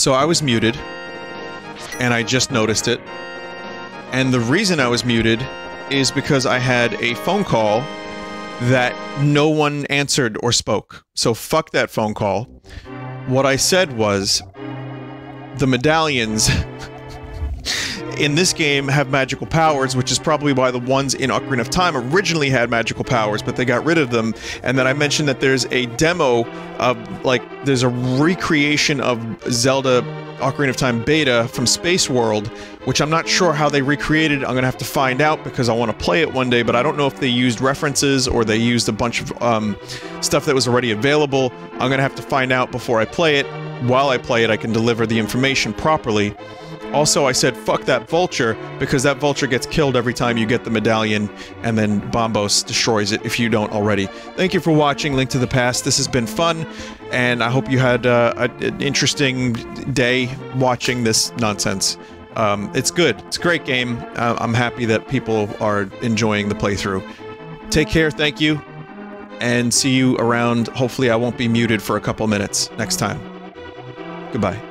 So I was muted, and I just noticed it. And the reason I was muted is because I had a phone call that no one answered or spoke. So fuck that phone call. What I said was the medallions in this game have magical powers, which is probably why the ones in Ocarina of Time originally had magical powers, but they got rid of them. And then I mentioned that there's a demo of, like, there's a recreation of Zelda Ocarina of Time beta from Space World, which I'm not sure how they recreated. I'm gonna have to find out because I want to play it one day, but I don't know if they used references or they used a bunch of um, stuff that was already available. I'm gonna have to find out before I play it. While I play it, I can deliver the information properly. Also, I said fuck that vulture because that vulture gets killed every time you get the medallion, and then Bombos destroys it if you don't already. Thank you for watching Link to the Past. This has been fun, and I hope you had uh, a, an interesting day watching this nonsense. Um, it's good. It's a great game. Uh, I'm happy that people are enjoying the playthrough. Take care. Thank you. And see you around. Hopefully, I won't be muted for a couple minutes next time. Goodbye.